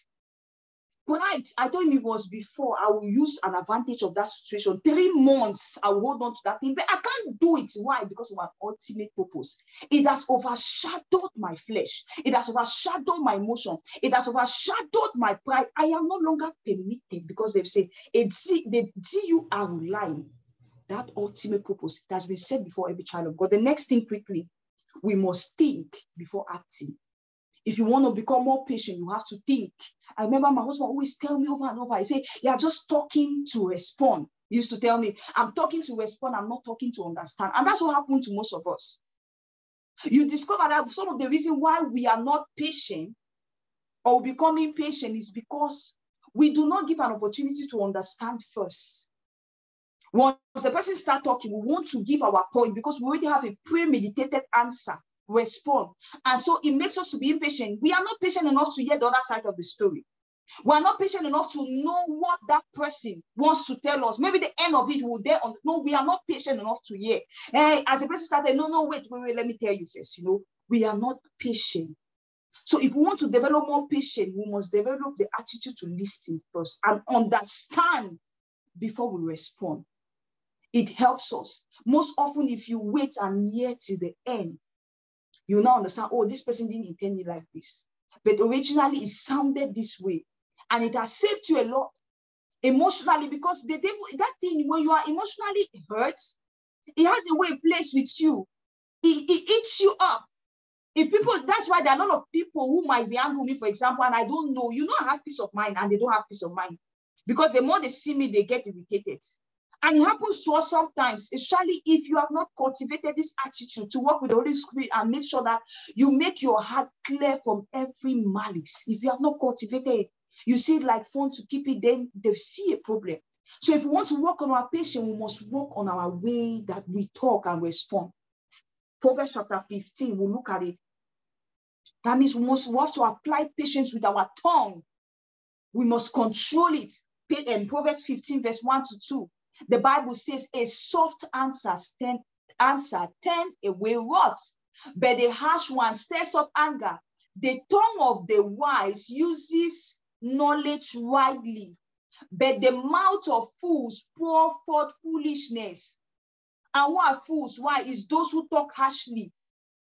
Right. I told him it was before. I will use an advantage of that situation. Three months, I will hold on to that thing, but I can't do it. Why? Because of my ultimate purpose. It has overshadowed my flesh. It has overshadowed my emotion. It has overshadowed my pride. I am no longer permitted because they've said, it. the you are lying. That ultimate purpose that has been said before every child of God. The next thing quickly, we must think before acting. If you want to become more patient, you have to think. I remember my husband always tell me over and over, I say, you are just talking to respond. He used to tell me, I'm talking to respond, I'm not talking to understand. And that's what happened to most of us. You discover that some of the reason why we are not patient or becoming patient is because we do not give an opportunity to understand first. Once the person start talking, we want to give our point because we already have a premeditated answer respond. And so it makes us to be impatient. We are not patient enough to hear the other side of the story. We are not patient enough to know what that person wants to tell us. Maybe the end of it will there. On, no, we are not patient enough to hear. Hey, as a person started, no, no, wait, wait, wait, let me tell you first. You know, we are not patient. So if we want to develop more patience, we must develop the attitude to listen first and understand before we respond. It helps us. Most often, if you wait and hear to the end, you now understand, oh, this person didn't intend it like this. But originally it sounded this way. And it has saved you a lot emotionally because the devil, that thing, when you are emotionally hurt, it has a way plays with you. It, it eats you up. If people, that's why there are a lot of people who might be angry with me, for example, and I don't know, you know, I have peace of mind and they don't have peace of mind. Because the more they see me, they get irritated. And it happens to us sometimes, especially if you have not cultivated this attitude to work with the Holy Spirit and make sure that you make your heart clear from every malice. If you have not cultivated it, you see it like fun to keep it, then they see a problem. So if we want to work on our patience, we must work on our way that we talk and respond. Proverbs chapter 15, we'll look at it. That means we must have to apply patience with our tongue. We must control it. In um, Proverbs 15, verse 1 to 2. The Bible says a soft answer, ten, answer turn away wrath, but the harsh one stirs up anger. The tongue of the wise uses knowledge widely, but the mouth of fools pour forth foolishness. And are fools? Why? Is those who talk harshly.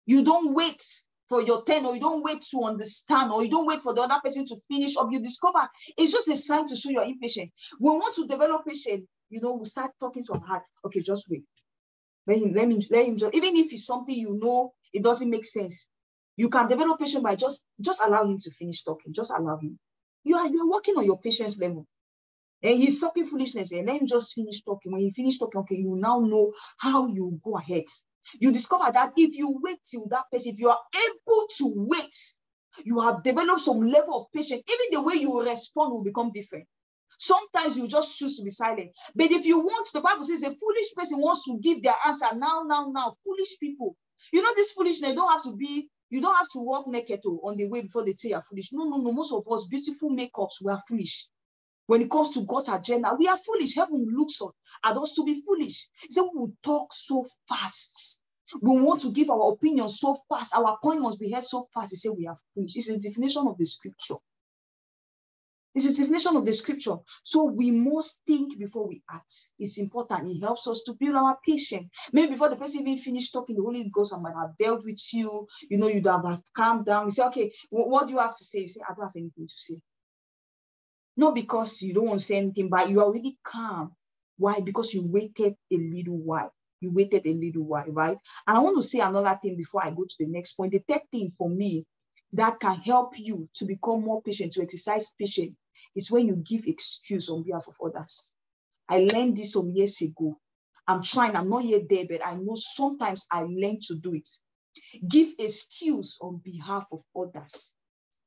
You don't wait for your turn, or you don't wait to understand, or you don't wait for the other person to finish up. You discover it's just a sign to show you're impatient. We want to develop patience, you know, we start talking to our heart. Okay, just wait. Let him, let him, let him just, even if it's something you know, it doesn't make sense. You can develop patience by just, just allow him to finish talking. Just allow him. You are, you are working on your patience level. And he's talking foolishness and let him just finish talking. When he finish talking, okay, you now know how you go ahead. You discover that if you wait till that person, if you are able to wait, you have developed some level of patience. Even the way you respond will become different. Sometimes you just choose to be silent. But if you want, the Bible says a foolish person wants to give their answer now, now, now. Foolish people. You know, this foolishness don't have to be, you don't have to walk naked oh, on the way before they say you're foolish. No, no, no. Most of us, beautiful makeups, we are foolish. When it comes to God's agenda, we are foolish. Heaven looks on at us to be foolish. Said, we will talk so fast. We want to give our opinion so fast. Our point must be heard so fast. He said, we are foolish. It's a definition of the scripture. It's a definition of the scripture. So we must think before we act. It's important. It helps us to build our patience. Maybe before the person even finished talking, the Holy Ghost might have dealt with you. You know, you'd have calmed down. You say, okay, what do you have to say? You say, I don't have anything to say. Not because you don't want to say anything, but you are really calm. Why? Because you waited a little while. You waited a little while, right? And I want to say another thing before I go to the next point. The third thing for me that can help you to become more patient, to exercise patience, is when you give excuse on behalf of others. I learned this some years ago. I'm trying, I'm not yet there, but I know sometimes I learn to do it. Give excuse on behalf of others.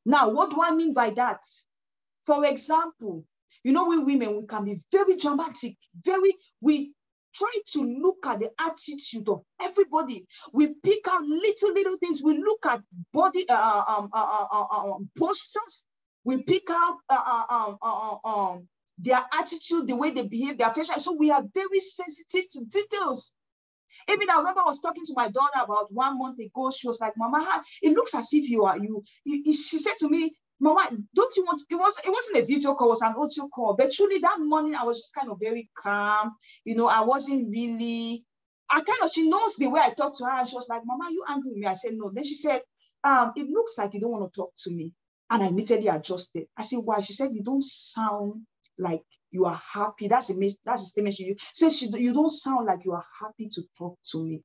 Now, what do I mean by that? For example, you know, we women, we can be very dramatic, very, we try to look at the attitude of everybody. We pick out little, little things. We look at body uh, um, uh, uh, um, postures. We pick out um, um, their attitude, the way they behave, their facial. So we are very sensitive to details. Even I remember I was talking to my daughter about one month ago. She was like, Mama, it looks as if you are you. She said to me, Mama, don't you want it was it wasn't a video call, it was an audio call. But truly that morning I was just kind of very calm. You know, I wasn't really I kind of she knows the way I talk to her, and she was like, Mama, you angry with me? I said, No. Then she said, um, it looks like you don't want to talk to me. And I immediately adjusted. I said, Why? She said, You don't sound like you are happy. That's a that's a statement she used. Says she you don't sound like you are happy to talk to me.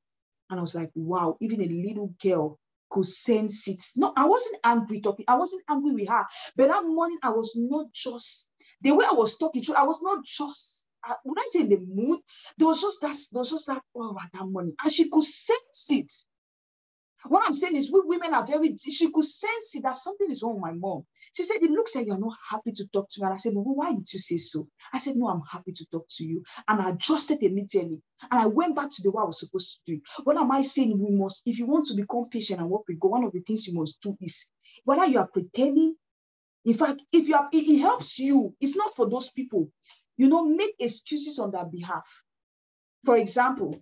And I was like, wow, even a little girl could sense it. No, I wasn't angry talking. I wasn't angry with her. But that morning, I was not just the way I was talking to. I was not just. Uh, would I say in the mood? There was just that. There was just that. Oh, that morning, and she could sense it. What I'm saying is, we women are very, she could sense it that something is wrong with my mom. She said, It looks like you're not happy to talk to me. And I said, Well, why did you say so? I said, No, I'm happy to talk to you. And I adjusted immediately. And I went back to the way I was supposed to do. What am I saying? We must, if you want to become patient and work with God, one of the things you must do is whether you are pretending, in fact, if you are, it, it helps you. It's not for those people. You know, make excuses on their behalf. For example,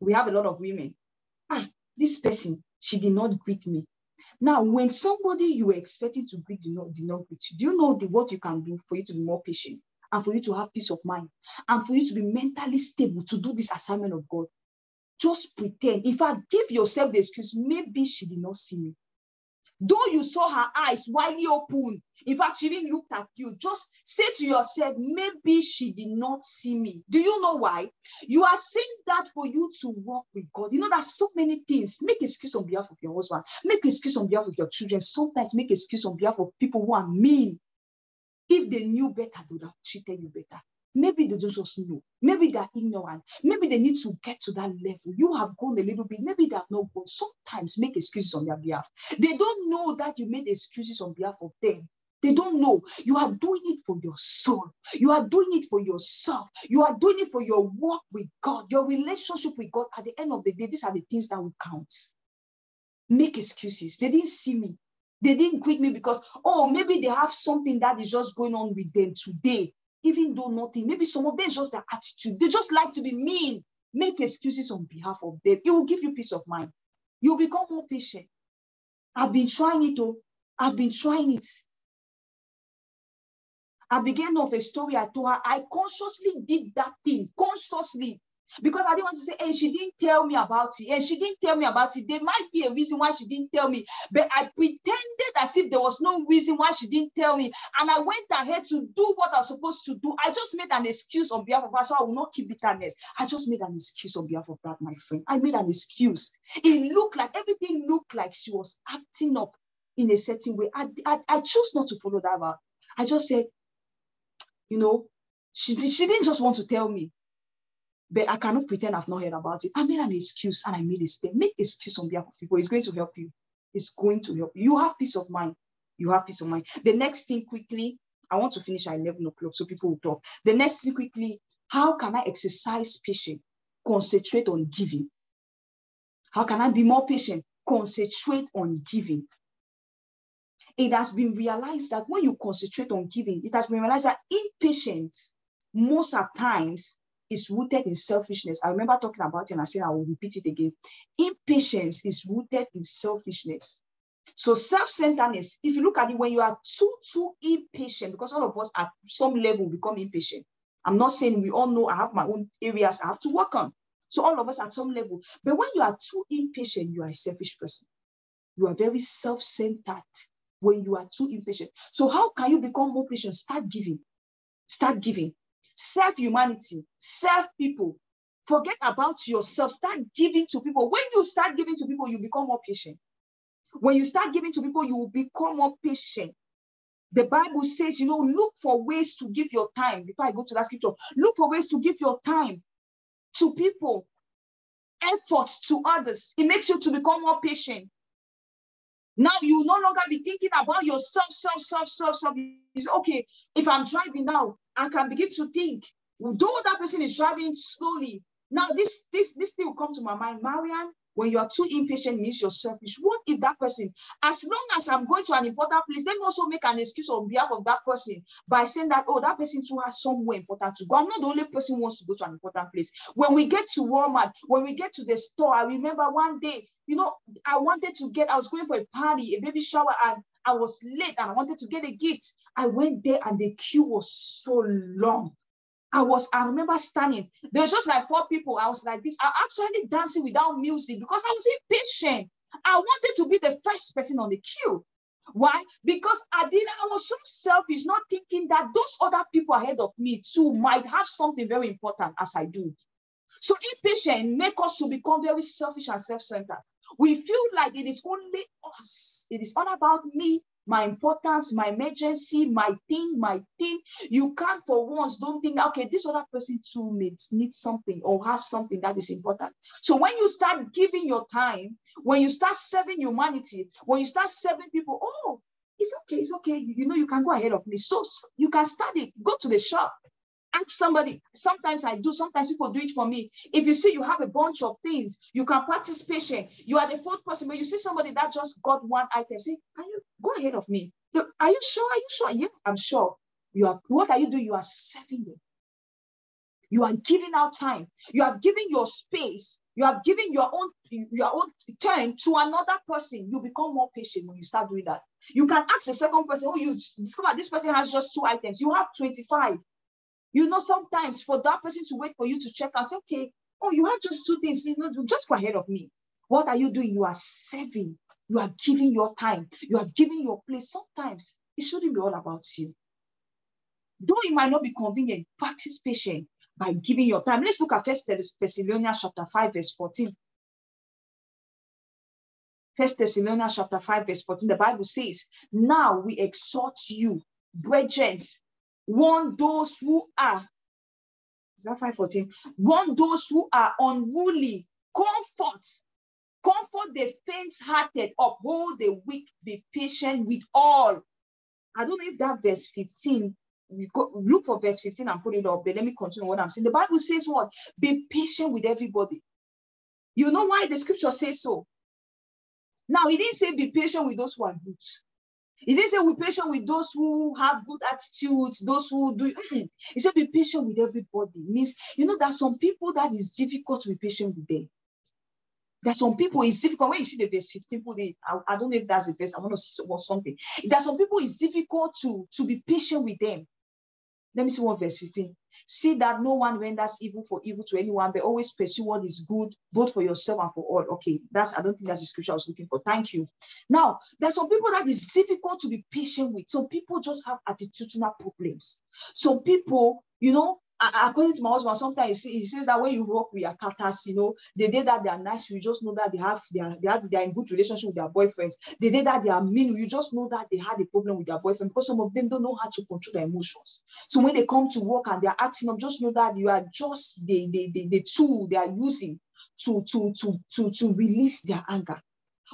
we have a lot of women. This person, she did not greet me. Now, when somebody you were expecting to greet did not, did not greet you, do you know the, what you can do for you to be more patient and for you to have peace of mind and for you to be mentally stable to do this assignment of God? Just pretend. In fact, give yourself the excuse, maybe she did not see me. Though you saw her eyes widely open, in fact, she even looked at you. Just say to yourself, maybe she did not see me. Do you know why? You are saying that for you to walk with God. You know, there's so many things. Make excuse on behalf of your husband. Make excuse on behalf of your children. Sometimes make excuse on behalf of people who are mean. If they knew better, they would have treated you better. Maybe they don't just know. Maybe they're ignorant. Maybe they need to get to that level. You have gone a little bit. Maybe they have not gone. Sometimes make excuses on their behalf. They don't know that you made excuses on behalf of them. They don't know. You are doing it for your soul. You are doing it for yourself. You are doing it for your work with God, your relationship with God. At the end of the day, these are the things that will count. Make excuses. They didn't see me. They didn't quit me because, oh, maybe they have something that is just going on with them today even though nothing, maybe some of them just their attitude. They just like to be mean, make excuses on behalf of them. It will give you peace of mind. You'll become more patient. I've been trying it, oh, I've been trying it. I began of a story I told her, I consciously did that thing, consciously. Because I didn't want to say, hey, she didn't tell me about it. And she didn't tell me about it. There might be a reason why she didn't tell me. But I pretended as if there was no reason why she didn't tell me. And I went ahead to do what I was supposed to do. I just made an excuse on behalf of her. So I will not keep bitterness. I just made an excuse on behalf of that, my friend. I made an excuse. It looked like everything looked like she was acting up in a certain way. I, I, I chose not to follow that route. I just said, you know, she, she didn't just want to tell me but I cannot pretend I've not heard about it. I made an excuse and I made a step. Make excuse on behalf of people. It's going to help you. It's going to help you. You have peace of mind. You have peace of mind. The next thing quickly, I want to finish at 11 o'clock so people will talk. The next thing quickly, how can I exercise patience? Concentrate on giving. How can I be more patient? Concentrate on giving. It has been realized that when you concentrate on giving, it has been realized that impatience most of times is rooted in selfishness. I remember talking about it and I said I will repeat it again. Impatience is rooted in selfishness. So self-centeredness, if you look at it, when you are too, too impatient, because all of us at some level become impatient. I'm not saying we all know I have my own areas I have to work on. So all of us at some level. But when you are too impatient, you are a selfish person. You are very self-centered when you are too impatient. So how can you become more patient? Start giving. Start giving serve humanity, serve people. Forget about yourself. Start giving to people. When you start giving to people, you become more patient. When you start giving to people, you will become more patient. The Bible says, you know, look for ways to give your time. Before I go to that scripture, look for ways to give your time to people, effort to others. It makes you to become more patient. Now you no longer be thinking about yourself, self, self, self, self. Say, okay, if I'm driving now, I can begin to think, though that person is driving slowly, now this this this thing will come to my mind. Marian, when you are too impatient, means you're selfish. What if that person, as long as I'm going to an important place, let me also make an excuse on behalf of that person by saying that, oh, that person too has somewhere important to go. I'm not the only person who wants to go to an important place. When we get to Walmart, when we get to the store, I remember one day, you know, I wanted to get, I was going for a party, a baby shower, and I was late and I wanted to get a gift. I went there and the queue was so long. I was, I remember standing. There was just like four people. I was like this. I actually dancing without music because I was impatient. I wanted to be the first person on the queue. Why? Because I did I was so selfish, not thinking that those other people ahead of me too might have something very important as I do. So impatient make us to become very selfish and self-centered. We feel like it is only us. It is all about me, my importance, my emergency, my thing, my thing. You can't for once don't think, okay, this other person too needs, needs something or has something that is important. So when you start giving your time, when you start serving humanity, when you start serving people, oh, it's okay, it's okay. You, you know, you can go ahead of me. So, so you can study, go to the shop, ask somebody. Sometimes I do, sometimes people do it for me. If you see you have a bunch of things, you can practice patience. You are the fourth person, but you see somebody that just got one item, say, Can you go ahead of me? Are you sure? Are you sure? Yeah, I'm sure. You are what are you doing? You are serving them. You are giving out time. You have given your space. You have given your own your own turn to another person. You become more patient when you start doing that. You can ask the second person, oh, you discover this person has just two items. You have 25. You know, sometimes for that person to wait for you to check and say, okay, oh, you have just two things, you know, just go ahead of me. What are you doing? You are serving. You are giving your time. You are giving your place. Sometimes it shouldn't be all about you. Though it might not be convenient, practice patience by giving your time. Let's look at First Thessalonians chapter 5, verse 14. First Thessalonians chapter 5, verse 14. The Bible says, Now we exhort you, brethren, warn those who are, is that 514? Warn those who are unruly, comfort, comfort the faint-hearted, uphold the weak, be patient with all. I don't know if that verse 15, we go, look for verse 15 and put it up, but let me continue what I'm saying. The Bible says what? Be patient with everybody. You know why the scripture says so? Now, he didn't say be patient with those who are good. He didn't say be patient with those who have good attitudes, those who do. He said be patient with everybody. Means, you know, there's some people that is difficult to be patient with them. There's some people it's difficult when you see the verse 15. Put it, I, I don't know if that's the verse. I want to say something. There's some people it's difficult to to be patient with them. Let me see what verse 15. See that no one renders evil for evil to anyone, but always pursue what is good, both for yourself and for all. Okay, that's I don't think that's the scripture I was looking for. Thank you. Now, there's some people that is difficult to be patient with. Some people just have attitudinal problems. Some people, you know, according to my husband, sometimes he, says that when you work with your katas, you know, the day that they are nice, you just know that they have they are, they have they are in good relationship with their boyfriends. The day that they are mean, you just know that they had a problem with their boyfriend because some of them don't know how to control their emotions. So when they come to work and they are acting up, just know that you are just the the, the, the tool they are using to to to to to release their anger.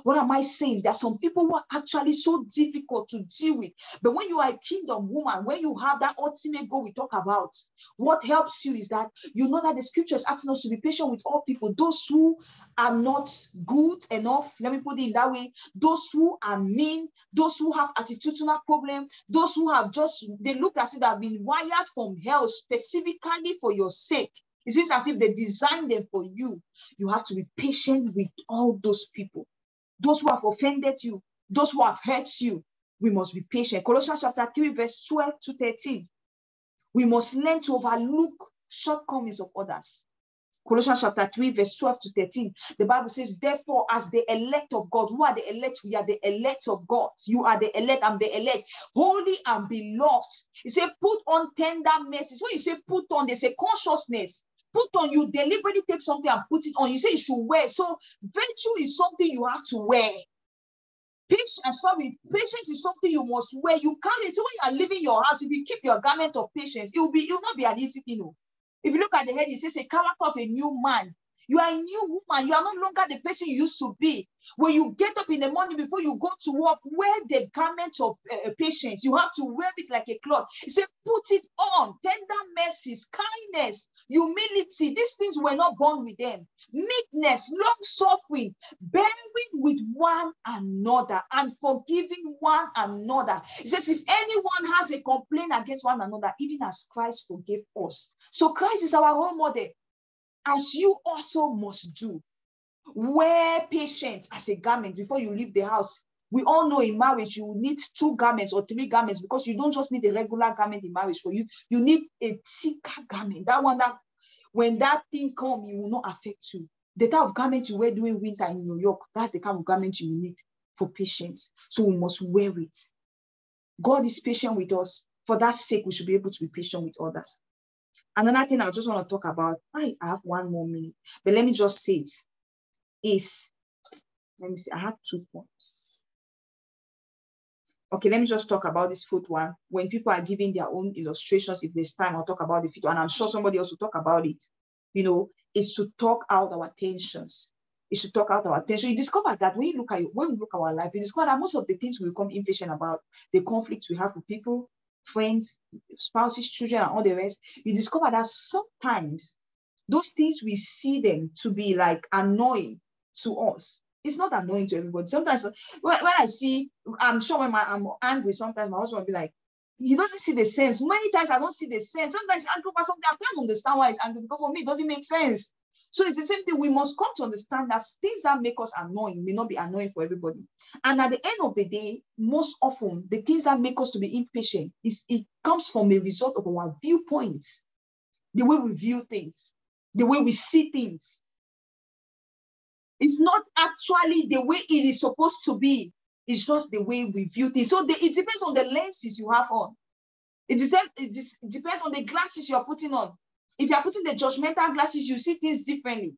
What am I saying? There are some people who are actually so difficult to deal with. But when you are a kingdom woman, when you have that ultimate goal we talk about, what helps you is that you know that the scriptures asking us to be patient with all people, those who are not good enough. Let me put it in that way. Those who are mean, those who have attitudinal problem, those who have just they look as if they have been wired from hell specifically for your sake. It seems as if they designed them for you. You have to be patient with all those people those who have offended you, those who have hurt you, we must be patient. Colossians chapter 3, verse 12 to 13. We must learn to overlook shortcomings of others. Colossians chapter 3, verse 12 to 13. The Bible says, Therefore, as the elect of God, who are the elect? We are the elect of God. You are the elect, I'm the elect, holy and beloved. He said, Put on tender mercies. When you say put on, there's a consciousness put on, you deliberately take something and put it on. You say you should wear. So virtue is something you have to wear. Patience, sorry, patience is something you must wear. You can't. So when you are leaving your house, if you keep your garment of patience, it will be, it will not be an easy thing. Oh. If you look at the head, it says a character of a new man. You are a new woman. You are no longer the person you used to be. When you get up in the morning before you go to work, wear the garment of uh, patience. You have to wear it like a cloth. He said, put it on. Tender mercies, kindness, humility. These things were not born with them. Meekness, long suffering, bearing with one another and forgiving one another. He says, if anyone has a complaint against one another, even as Christ forgave us. So Christ is our role model as you also must do. Wear patience as a garment before you leave the house. We all know in marriage you need two garments or three garments because you don't just need a regular garment in marriage for you. You need a thicker garment. That one that when that thing come, it will not affect you. The type of garment you wear during winter in New York, that's the kind of garment you need for patience. So we must wear it. God is patient with us. For that sake, we should be able to be patient with others. Another thing I just want to talk about, I have one more minute, but let me just say it, is, let me see, I have two points. Okay, let me just talk about this foot one. When people are giving their own illustrations, if there's time, I'll talk about the foot one. I'm sure somebody else will talk about it. You know, is to talk out our tensions. Is to talk out our tension. You discover that when you look at when we look at our life, you discover that most of the things we become impatient about, the conflicts we have with people, friends, spouses, children, and all the rest, you discover that sometimes those things we see them to be like annoying to us. It's not annoying to everybody. Sometimes when, when I see, I'm sure when my, I'm angry, sometimes my husband will be like, he doesn't see the sense. Many times I don't see the sense. Sometimes angry for something, I can't understand why he's angry because for me it doesn't make sense. So it's the same thing. We must come to understand that things that make us annoying may not be annoying for everybody. And at the end of the day, most often the things that make us to be impatient is it comes from a result of our viewpoints, the way we view things, the way we see things. It's not actually the way it is supposed to be. It's just the way we view things. So the, it depends on the lenses you have on. It, is, it depends on the glasses you're putting on. If you're putting the judgmental glasses, you see things differently.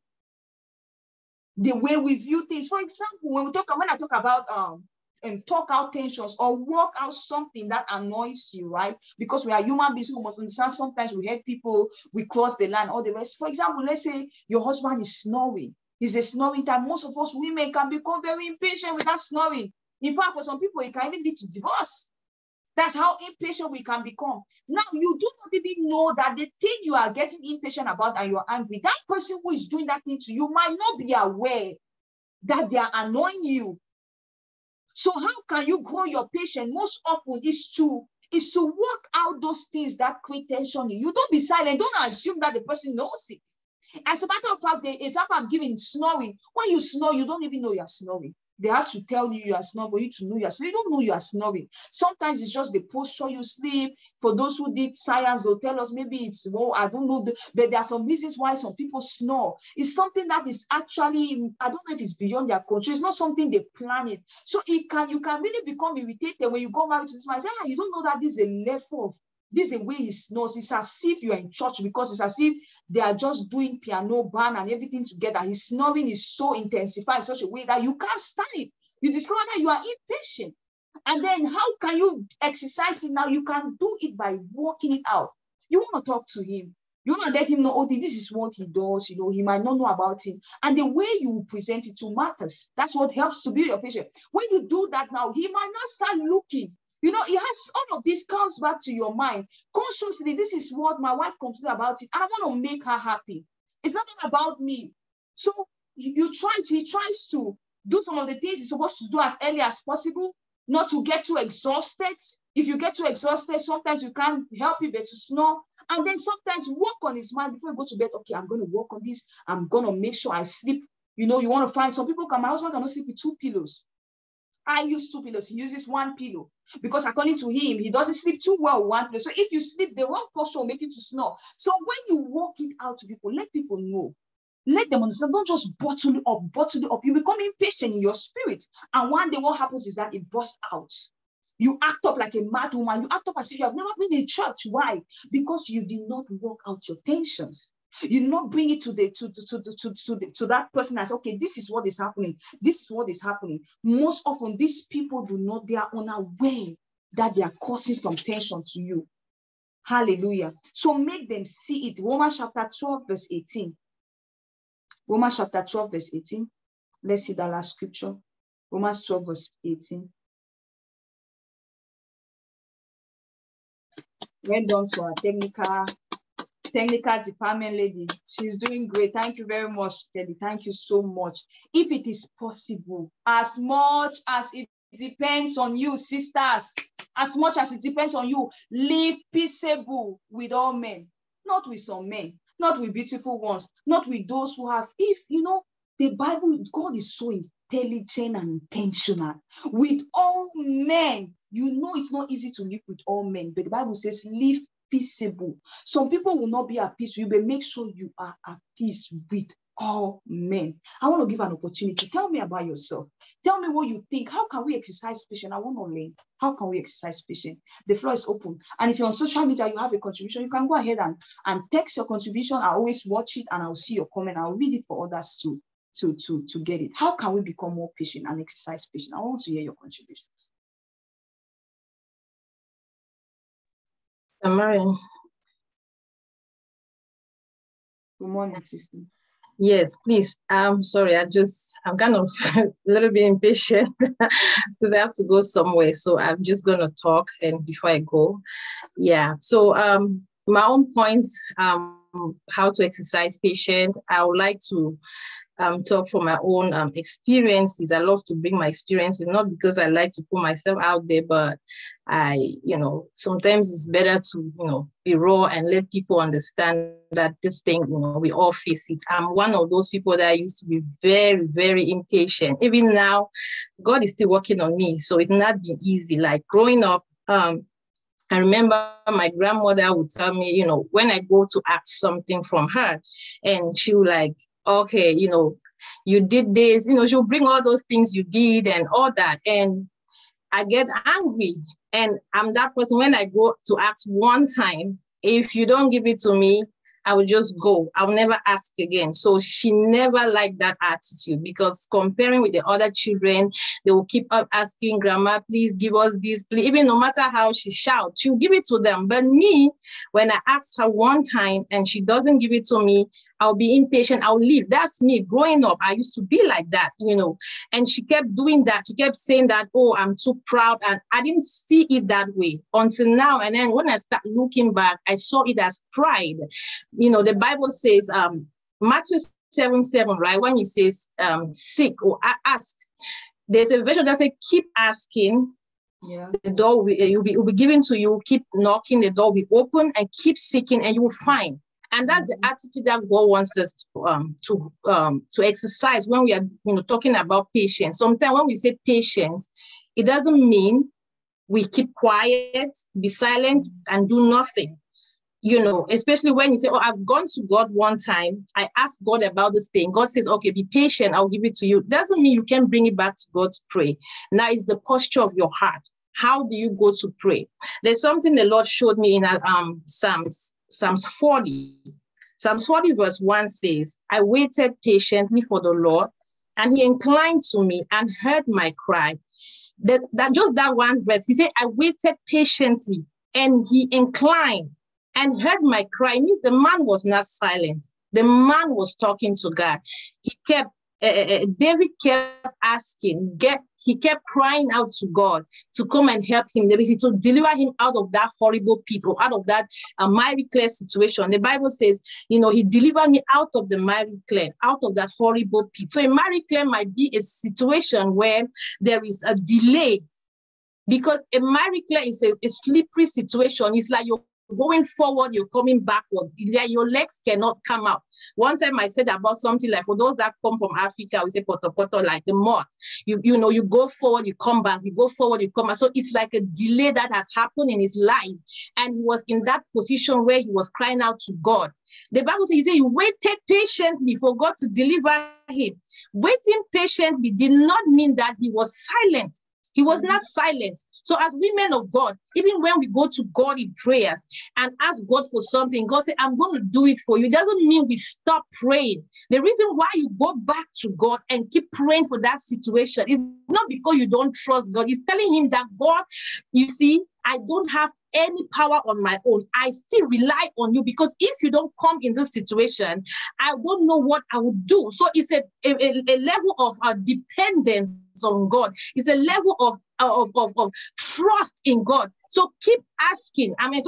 The way we view things. For example, when we talk, when I talk about um and talk out tensions or work out something that annoys you, right? Because we are human beings who must understand sometimes we hurt people, we cross the line, all the rest. For example, let's say your husband is snoring. He's a snoring time. Most of us women can become very impatient with that snoring. In fact, for some people, it can even lead to divorce. That's how impatient we can become. Now, you do not even know that the thing you are getting impatient about and you're angry, that person who is doing that thing to you might not be aware that they are annoying you. So how can you grow your patience? Most often is to is to work out those things that create tension. You don't be silent. Don't assume that the person knows it. As a matter of fact, the example I'm giving snoring. When you snore, you don't even know you're snoring. They have to tell you you are snoring for you to know you are snoring. You don't know you are snoring. Sometimes it's just the posture you sleep. For those who did science, they'll tell us maybe it's well, I don't know, but there are some reasons why some people snore. It's something that is actually, I don't know if it's beyond their control. It's not something they plan it. So it can you can really become irritated when you go married to this man. Say, ah, you don't know that this is a level of this is the way he snores. It's as if you're in church because it's as if they are just doing piano band and everything together. His snoring is so intensified in such a way that you can't stand it. You discover that you are impatient. And then how can you exercise it now? You can do it by walking it out. You want to talk to him. You want to let him know, oh, this is what he does. You know, he might not know about it. And the way you present it to matters. That's what helps to be your patient. When you do that now, he might not start looking you know, it has all of this comes back to your mind consciously. This is what my wife complained about it. I want to make her happy. It's not about me. So you, try to, he tries to do some of the things he's supposed to do as early as possible, not to get too exhausted. If you get too exhausted, sometimes you can't help it but to snore. And then sometimes work on his mind before you go to bed. Okay, I'm going to work on this. I'm going to make sure I sleep. You know, you want to find some people come, my husband cannot sleep with two pillows. I use two pillows. He uses one pillow because according to him, he doesn't sleep too well one pillow. So if you sleep, the wrong posture will make you to snore. So when you walk it out to people, let people know. Let them understand. Don't just bottle it up, bottle it up. You become impatient in your spirit. And one day what happens is that it bursts out. You act up like a mad woman. You act up as if you have never been in church. Why? Because you did not work out your tensions. You not bring it to the to to to to, to, the, to that person as okay, this is what is happening. This is what is happening. Most often, these people do not, they are unaware that they are causing some tension to you. Hallelujah. So make them see it. Romans chapter 12, verse 18. Romans chapter 12, verse 18. Let's see that last scripture. Romans 12, verse 18. Went on to our technical technical department lady. She's doing great. Thank you very much, Kelly. Thank you so much. If it is possible, as much as it depends on you, sisters, as much as it depends on you, live peaceable with all men, not with some men, not with beautiful ones, not with those who have, if you know, the Bible, God is so intelligent and intentional. With all men, you know it's not easy to live with all men, but the Bible says live peaceable. Some people will not be at peace with you, but make sure you are at peace with all men. I want to give an opportunity. Tell me about yourself. Tell me what you think. How can we exercise patience? I want to learn. How can we exercise patience? The floor is open. And if you're on social media, you have a contribution, you can go ahead and, and text your contribution. I always watch it and I'll see your comment. I'll read it for others to, to, to, to get it. How can we become more patient and exercise patience? I want to hear your contributions. Marion. Good morning, sister. Yes, please. I'm sorry. I just, I'm kind of a little bit impatient because I have to go somewhere. So I'm just going to talk and before I go. Yeah. So um, my own points, um, how to exercise patience. I would like to um, talk from my own um, experiences. I love to bring my experiences, not because I like to put myself out there, but I, you know, sometimes it's better to, you know, be raw and let people understand that this thing, you know, we all face it. I'm one of those people that I used to be very, very impatient. Even now, God is still working on me. So it's not been easy. Like growing up, um, I remember my grandmother would tell me, you know, when I go to ask something from her, and she would like, okay, you know, you did this, you know, she'll bring all those things you did and all that. And I get angry. And I'm that person when I go to ask one time, if you don't give it to me, I will just go. I'll never ask again. So she never liked that attitude because comparing with the other children, they will keep up asking grandma, please give us this, please. Even no matter how she shouts, she'll give it to them. But me, when I ask her one time and she doesn't give it to me, I'll be impatient, I'll leave. That's me growing up. I used to be like that, you know. And she kept doing that. She kept saying that, oh, I'm too proud. And I didn't see it that way until now. And then when I start looking back, I saw it as pride. You know, the Bible says, um, Matthew 7 7, right? When he says um seek or ask, there's a version that says keep asking. Yeah. The door will, will, be, will be given to you. Keep knocking, the door will be open, and keep seeking, and you will find. And that's the attitude that God wants us to um, to um, to exercise when we are you know talking about patience. Sometimes when we say patience, it doesn't mean we keep quiet, be silent, and do nothing. You know, especially when you say, Oh, I've gone to God one time, I asked God about this thing. God says, Okay, be patient, I'll give it to you. Doesn't mean you can bring it back to God to pray. Now it's the posture of your heart. How do you go to pray? There's something the Lord showed me in um, Psalms, Psalms 40. Psalms 40, verse 1 says, I waited patiently for the Lord, and he inclined to me and heard my cry that, that just that one verse, he said, I waited patiently and he inclined and heard my cry. Means the man was not silent. The man was talking to God. He kept uh, David kept asking, get, he kept crying out to God to come and help him, to deliver him out of that horrible people, out of that uh, miry clay situation. The Bible says, you know, he delivered me out of the miry clay, out of that horrible pit. So a miry clay might be a situation where there is a delay because a miry clay is a, a slippery situation. It's like you're going forward, you're coming backward. Your legs cannot come out. One time I said about something like for those that come from Africa, we say poto poto like the more. You, you know, you go forward, you come back, you go forward, you come back. So it's like a delay that had happened in his life. And he was in that position where he was crying out to God. The Bible says he waited patiently for God to deliver him. Waiting patiently did not mean that he was silent. He was not mm-hmm. silent. So, as women of God, even when we go to God in prayers and ask God for something, God say, I'm going to do it for you. It doesn't mean we stop praying. The reason why you go back to God and keep praying for that situation is not because you don't trust God. He's telling him that God, you see, I don't have any power on my own. I still rely on you because if you don't come in this situation, I don't know what I would do. So it's a, a, a level of uh, dependence on God. It's a level of, of, of, of trust in God. So keep asking. I mean,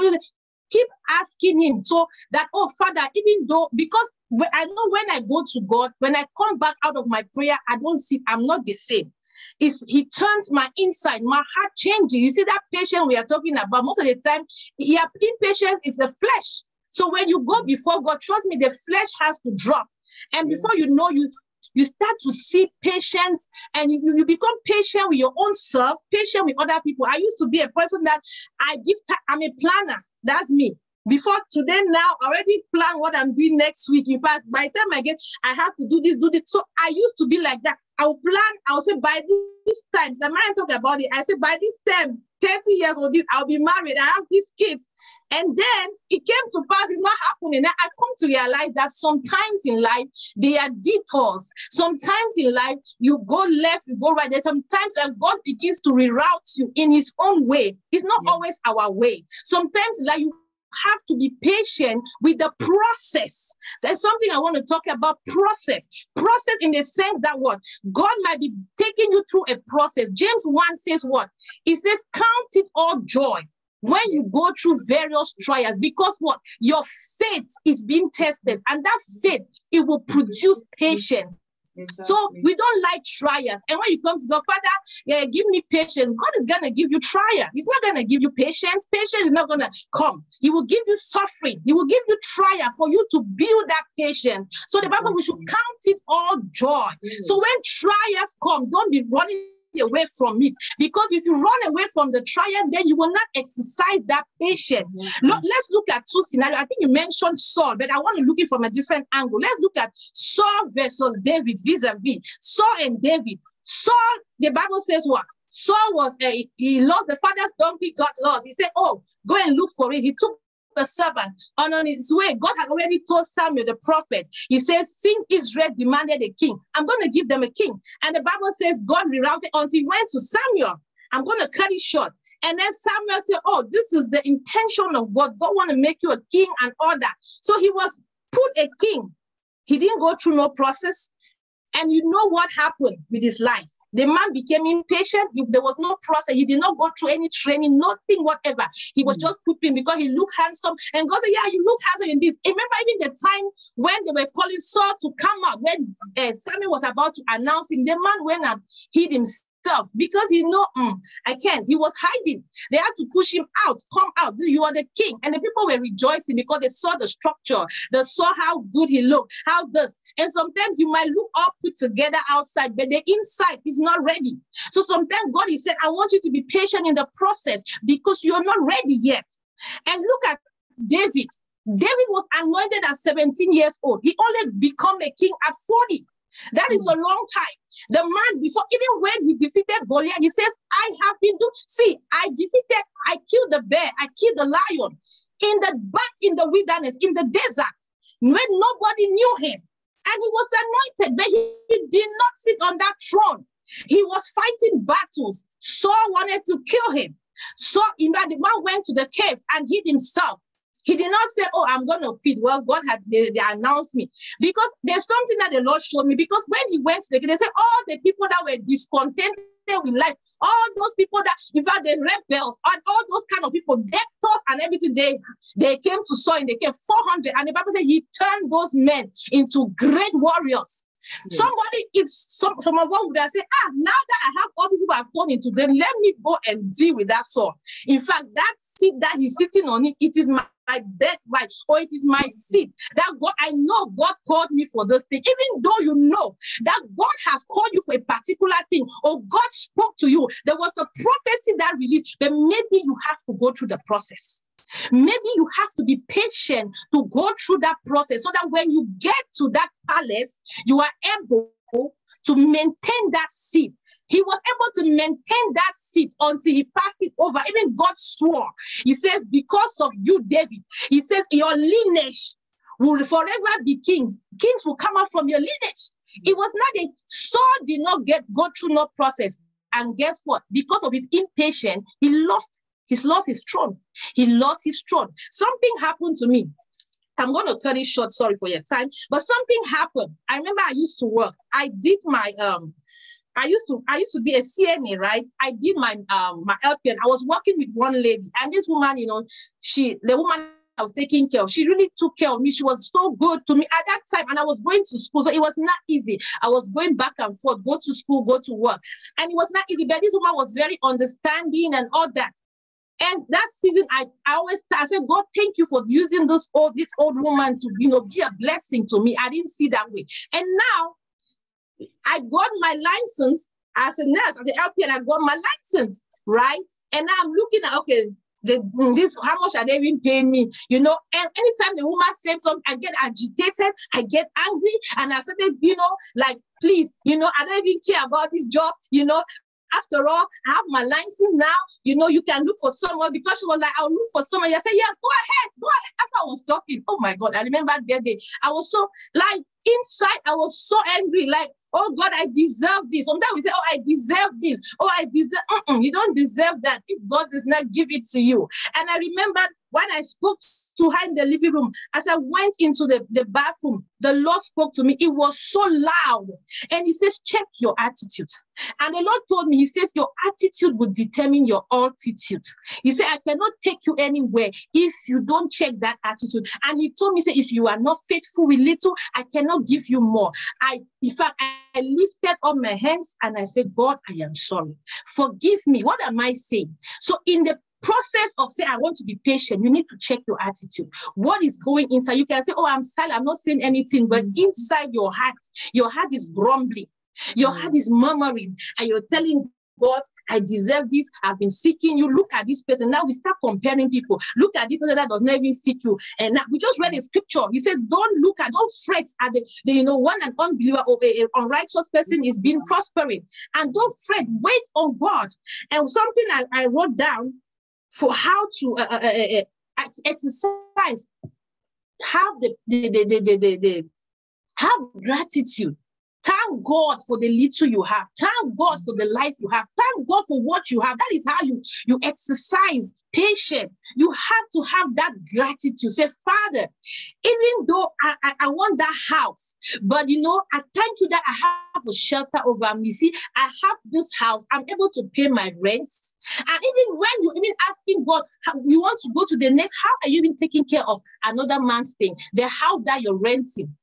keep asking him so that, oh, Father, even though, because I know when I go to God, when I come back out of my prayer, I don't see, I'm not the same. Is he turns my inside, my heart changes. You see that patient we are talking about, most of the time, yeah, impatience is the flesh. So when you go before God, trust me, the flesh has to drop. And before you know, you you start to see patience and you, you become patient with your own self, patient with other people. I used to be a person that I give, time, I'm a planner. That's me. Before today, now I already plan what I'm doing next week. In fact, by the time I get, I have to do this, do this. So I used to be like that. I'll plan, I'll say by this time, the man talk about it. I said by this time, 30 years old, I'll be married. I have these kids. And then it came to pass, it's not happening. I come to realize that sometimes in life, there are detours. Sometimes in life, you go left, you go right. There's sometimes that God begins to reroute you in his own way. It's not yeah. always our way. Sometimes like you have to be patient with the process. There's something I want to talk about process. Process in the sense that what? God might be taking you through a process. James 1 says what? He says, Count it all joy when you go through various trials because what your faith is being tested and that faith it will produce patience Exactly. So we don't like trials. And when you come to the Father, yeah, give me patience. God is gonna give you trial. He's not gonna give you patience. Patience is not gonna come. He will give you suffering. He will give you trial for you to build that patience. So the Bible, we should count it all joy. Mm. So when trials come, don't be running away from it. Because if you run away from the trial, then you will not exercise that patience. Mm-hmm. Look, let's look at two scenarios. I think you mentioned Saul, but I want to look it from a different angle. Let's look at Saul versus David vis-a-vis. Saul and David. Saul, the Bible says what? Saul was a, he lost the father's donkey got lost. He said, Oh, go and look for it. He took the servant. And on his way, God had already told Samuel the prophet, He says, Since Israel demanded a king, I'm going to give them a king. And the Bible says God rerouted until he went to Samuel. I'm going to cut it short. And then Samuel said, Oh, this is the intention of God. God want to make you a king and all that. So he was put a king. He didn't go through no process. And you know what happened with his life. The man became impatient. There was no process. He did not go through any training, nothing, whatever. He was mm. just put in because he looked handsome. And God said, Yeah, you look handsome in this. Remember, even the time when they were calling Saul to come out, when uh, Samuel was about to announce him, the man went and hid himself because he know mm, I can't. He was hiding. They had to push him out. Come out. You are the king. And the people were rejoicing because they saw the structure. They saw how good he looked. How this. And sometimes you might look all put together outside, but the inside is not ready. So sometimes God is saying, I want you to be patient in the process because you're not ready yet. And look at David. David was anointed at 17 years old. He only become a king at 40. That is a long time. The man before, even when he defeated Goliath, he says, I have been doing, see, I defeated, I killed the bear, I killed the lion in the back in the wilderness, in the desert, when nobody knew him. And he was anointed, but he, he did not sit on that throne. He was fighting battles. Saul wanted to kill him. So the man went to the cave and hid himself. He did not say, Oh, I'm going to feed. Well, God had they, they, announced me. Because there's something that the Lord showed me. Because when he went to the they said, All the people that were discontented with life, all those people that, in fact, the rebels, and all those kind of people, debtors and everything, they, they came to Saul and they came 400. And the Bible said he turned those men into great warriors. Yeah. Somebody, if some, some of us would have said, ah, now that I have all these people I've turned into them, let me go and deal with that Saul. In fact, that seat that he's sitting on it, it is my my birthright or it is my seed that God, I know God called me for this thing, even though you know that God has called you for a particular thing or God spoke to you. There was a prophecy that released, but maybe you have to go through the process. Maybe you have to be patient to go through that process so that when you get to that palace, you are able to maintain that seed he was able to maintain that seat until he passed it over. Even God swore. He says, Because of you, David, he says, Your lineage will forever be kings. Kings will come out from your lineage. It was not a Saul did not get go through no process. And guess what? Because of his impatience, he lost, he's lost his throne. He lost his throne. Something happened to me. I'm going to cut it short. Sorry for your time, but something happened. I remember I used to work. I did my um I used to I used to be a CNA, right? I did my um my LPN. I was working with one lady, and this woman, you know, she the woman I was taking care of, she really took care of me. She was so good to me at that time, and I was going to school, so it was not easy. I was going back and forth, go to school, go to work, and it was not easy. But this woman was very understanding and all that. And that season, I, I always I said, God, thank you for using this old this old woman to you know be a blessing to me. I didn't see that way. And now I got my license as a nurse, as an LPN, I got my license, right? And now I'm looking at, okay, the, this how much are they even paying me you know and anytime the woman says something i get agitated i get angry and i started you know like please you know i don't even care about this job you know after all, I have my license now. You know, you can look for someone because she was like, I'll look for someone. I said, Yes, go ahead, go ahead. After I was talking, oh my God, I remember that day. I was so like inside, I was so angry, like, oh God, I deserve this. Sometimes we say, Oh, I deserve this. Oh, I deserve. Mm-mm, you don't deserve that if God does not give it to you. And I remember when I spoke to her in the living room. As I went into the, the bathroom, the Lord spoke to me. It was so loud. And He says, check your attitude. And the Lord told me, He says, your attitude will determine your altitude. He said, I cannot take you anywhere if you don't check that attitude. And He told me, say, if you are not faithful with little, I cannot give you more. I, in fact, I lifted up my hands and I said, God, I am sorry. Forgive me. What am I saying? So in the process of saying, I want to be patient, you need to check your attitude. What is going inside? You can say, Oh, I'm silent, I'm not saying anything, but mm. inside your heart, your heart is grumbling, your heart is murmuring, and you're telling God, I deserve this. I've been seeking you. Look at this person. Now we start comparing people. Look at this person that does not even seek you. And now we just read a scripture. He said, Don't look at, don't fret at the, the you know, one an unbeliever or an unrighteous person is being prospering. And don't fret, wait on God. And something I, I wrote down for how to uh, uh, uh, uh exercise, have the, the, the, the, the, the, have gratitude Thank God for the little you have. Thank God for the life you have. Thank God for what you have. That is how you, you exercise patience. You have to have that gratitude. Say, Father, even though I, I, I, want that house, but you know, I thank you that I have a shelter over me. See, I have this house. I'm able to pay my rents. And even when you even asking God, you want to go to the next, how are you even taking care of another man's thing? The house that you're renting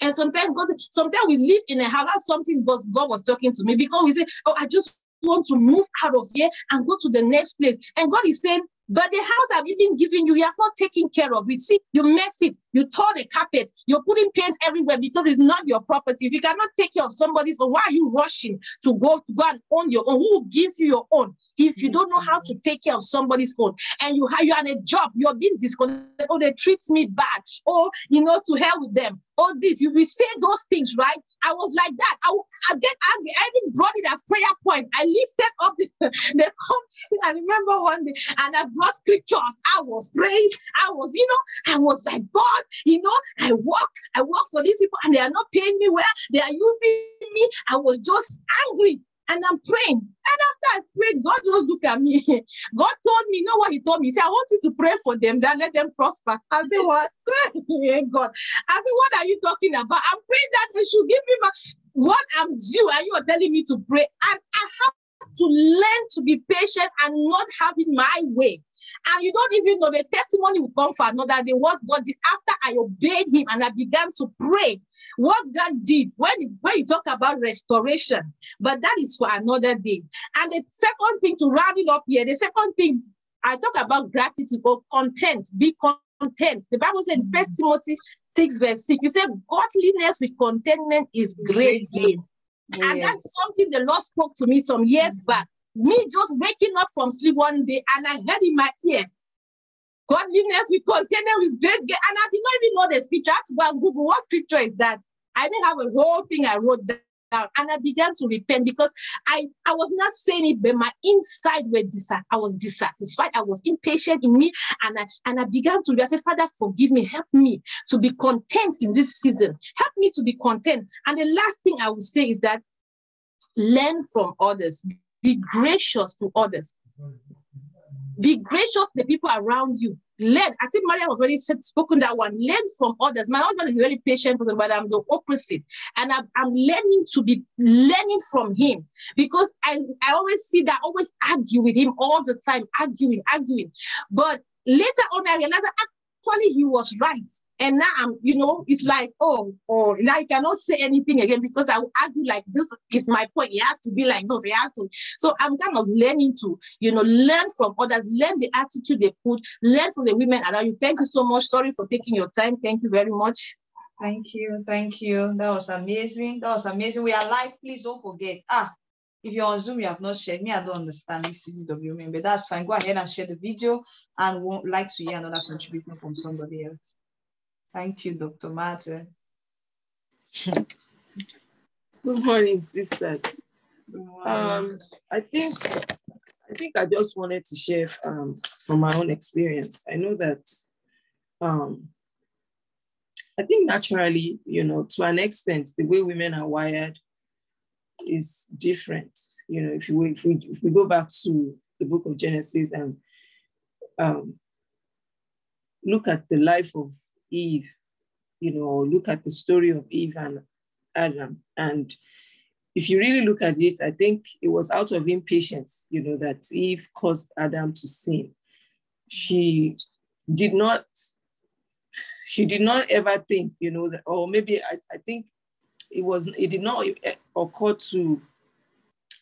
And sometimes God, sometimes we live in a house. That's something God, God was talking to me because we say, Oh, I just want to move out of here and go to the next place. And God is saying, but the house I've even given you, you have not taken care of it. See, you mess it, you tore the carpet, you're putting paint everywhere because it's not your property. If you cannot take care of somebody, so why are you rushing to go to go and own your own? Who gives you your own if you don't know how to take care of somebody's own? And you have you are a job, you're being disconnected. Oh, they treat me bad. Oh, you know, to hell with them. all this you will say those things, right? I was like that. I, I get angry. I even brought it as prayer point. I lifted up the, the company. I remember one day, and I scriptures. I was praying. I was, you know, I was like, God, you know, I work, I work for these people and they are not paying me well. They are using me. I was just angry and I'm praying. And after I prayed, God just looked at me. God told me, you know what he told me? He said, I want you to pray for them, that let them prosper. I said, what? yeah, God. I said, what are you talking about? I'm praying that they should give me my what I'm due, and you are telling me to pray. And I have to learn to be patient and not having my way. And you don't even know the testimony will come for another day. What God did after I obeyed Him and I began to pray, what God did when, when you talk about restoration, but that is for another day. And the second thing to round it up here, the second thing I talk about gratitude or content, be content. The Bible said, mm. First Timothy 6, verse 6, it said, Godliness with contentment is great gain. Yes. And that's something the Lord spoke to me some years mm-hmm. back. Me just waking up from sleep one day and I heard in my ear, godliness with contentment with great. And I did not even know the scripture. I had to go and Google what scripture is that. I didn't have a whole thing I wrote and I began to repent because I, I was not saying it, but my inside were dissat- I was dissatisfied. I was impatient in me. And I and I began to said, Father, forgive me, help me to be content in this season. Help me to be content. And the last thing I would say is that learn from others, be gracious to others. Be gracious to the people around you. Learn. I think Maria was already said, spoken that one. Learn from others. My husband is a very patient person, but I'm the opposite. And I'm, I'm learning to be learning from him because I, I always see that, I always argue with him all the time, arguing, arguing. But later on, I realized that ah, actually he was right. And now I'm, you know, it's like, oh, oh, now I cannot say anything again because I will argue like this is my point. It has to be like this. It has to. So I'm kind of learning to, you know, learn from others, learn the attitude they put, learn from the women around you. Thank you so much. Sorry for taking your time. Thank you very much. Thank you. Thank you. That was amazing. That was amazing. We are live. Please don't forget. Ah, if you're on Zoom, you have not shared. Me, I don't understand this is TTW member. That's fine. Go ahead and share the video and won't like to hear another contribution from somebody else. Thank you, Dr. Martin. Good morning, sisters. Good morning. Um, I think I think I just wanted to share um, from my own experience. I know that um, I think naturally, you know, to an extent, the way women are wired is different. You know, if you if we if we go back to the book of Genesis and um, look at the life of Eve, you know, look at the story of Eve and Adam. And if you really look at it, I think it was out of impatience, you know, that Eve caused Adam to sin. She did not, she did not ever think, you know, that, or maybe I, I think it was, it did not eh, occur to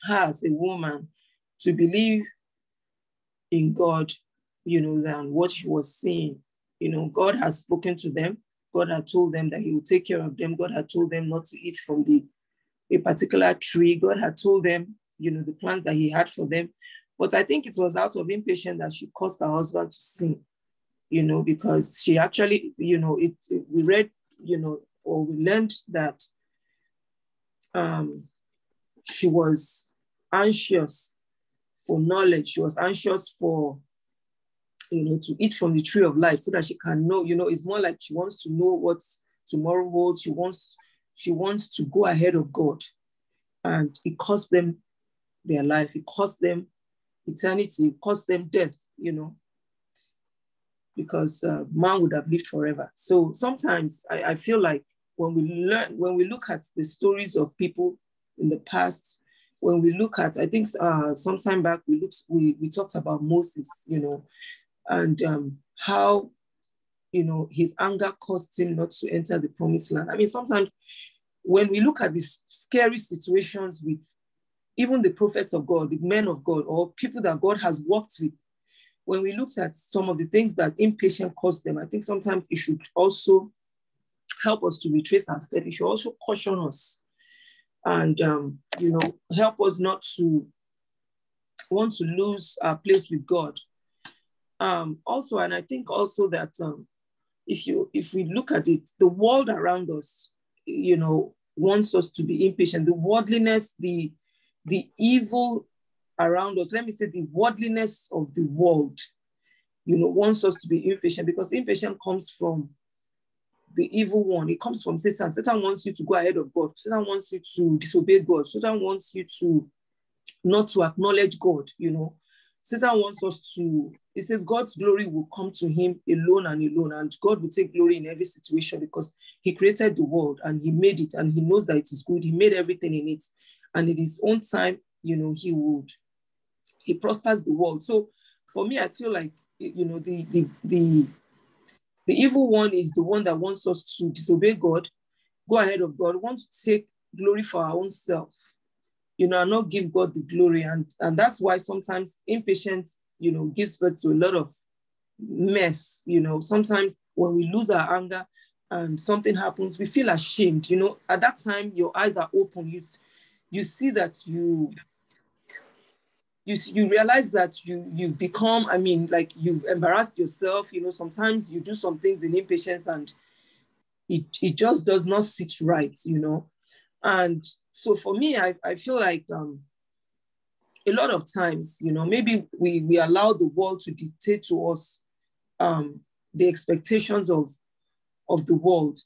her as a woman to believe in God, you know, than what she was seeing you know, God has spoken to them. God had told them that he would take care of them. God had told them not to eat from the a particular tree. God had told them, you know, the plans that he had for them. But I think it was out of impatience that she caused her husband to sin, you know, because she actually, you know, it, it we read, you know, or we learned that um, she was anxious for knowledge. She was anxious for you know, to eat from the tree of life so that she can know, you know, it's more like she wants to know what tomorrow holds. She wants, she wants to go ahead of God. And it cost them their life. It cost them eternity. It cost them death, you know, because uh, man would have lived forever. So sometimes I, I feel like when we learn, when we look at the stories of people in the past, when we look at, I think uh, some time back we looked, we, we talked about Moses, you know, and um, how you know, his anger caused him not to enter the promised land. I mean, sometimes when we look at these scary situations with even the prophets of God, the men of God, or people that God has worked with, when we looked at some of the things that impatience caused them, I think sometimes it should also help us to retrace our steps. It should also caution us and, um, you know, help us not to want to lose our place with God. Um, also, and I think also that um, if you if we look at it, the world around us, you know, wants us to be impatient. The worldliness, the the evil around us, let me say the worldliness of the world, you know, wants us to be impatient because impatient comes from the evil one. It comes from Satan. Satan wants you to go ahead of God. Satan wants you to disobey God. Satan wants you to not to acknowledge God, you know. Satan wants us to, he says God's glory will come to him alone and alone, and God will take glory in every situation because he created the world and he made it and he knows that it is good. He made everything in it. And in his own time, you know, he would, he prospers the world. So for me, I feel like, you know, the, the, the, the evil one is the one that wants us to disobey God, go ahead of God, want to take glory for our own self you know, and not give God the glory. And, and that's why sometimes impatience, you know, gives birth to a lot of mess. You know, sometimes when we lose our anger and something happens, we feel ashamed. You know, at that time, your eyes are open. You, you see that you you, you realize that you you've become i mean like you've embarrassed yourself you know sometimes you do some things in impatience and it, it just does not sit right you know and so for me, I, I feel like um, a lot of times, you know, maybe we, we allow the world to dictate to us um, the expectations of, of the world.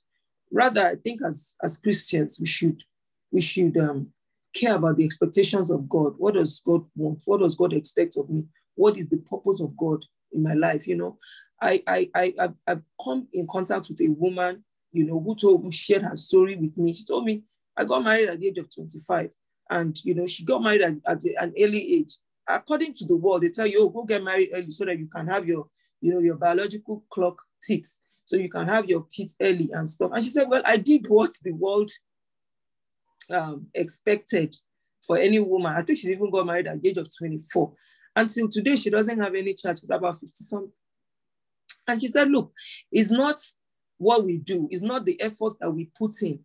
Rather, I think as, as Christians, we should, we should um, care about the expectations of God. What does God want? What does God expect of me? What is the purpose of God in my life? You know, I, I, I, I've, I've come in contact with a woman, you know, who told, who shared her story with me. She told me I got married at the age of 25. And, you know, she got married at, at an early age. According to the world, they tell you, oh, go get married early so that you can have your, you know, your biological clock ticks. So you can have your kids early and stuff. And she said, well, I did what the world um, expected for any woman. I think she even got married at the age of 24. Until today, she doesn't have any child. She's about 50 something. And she said, look, it's not what we do, it's not the efforts that we put in,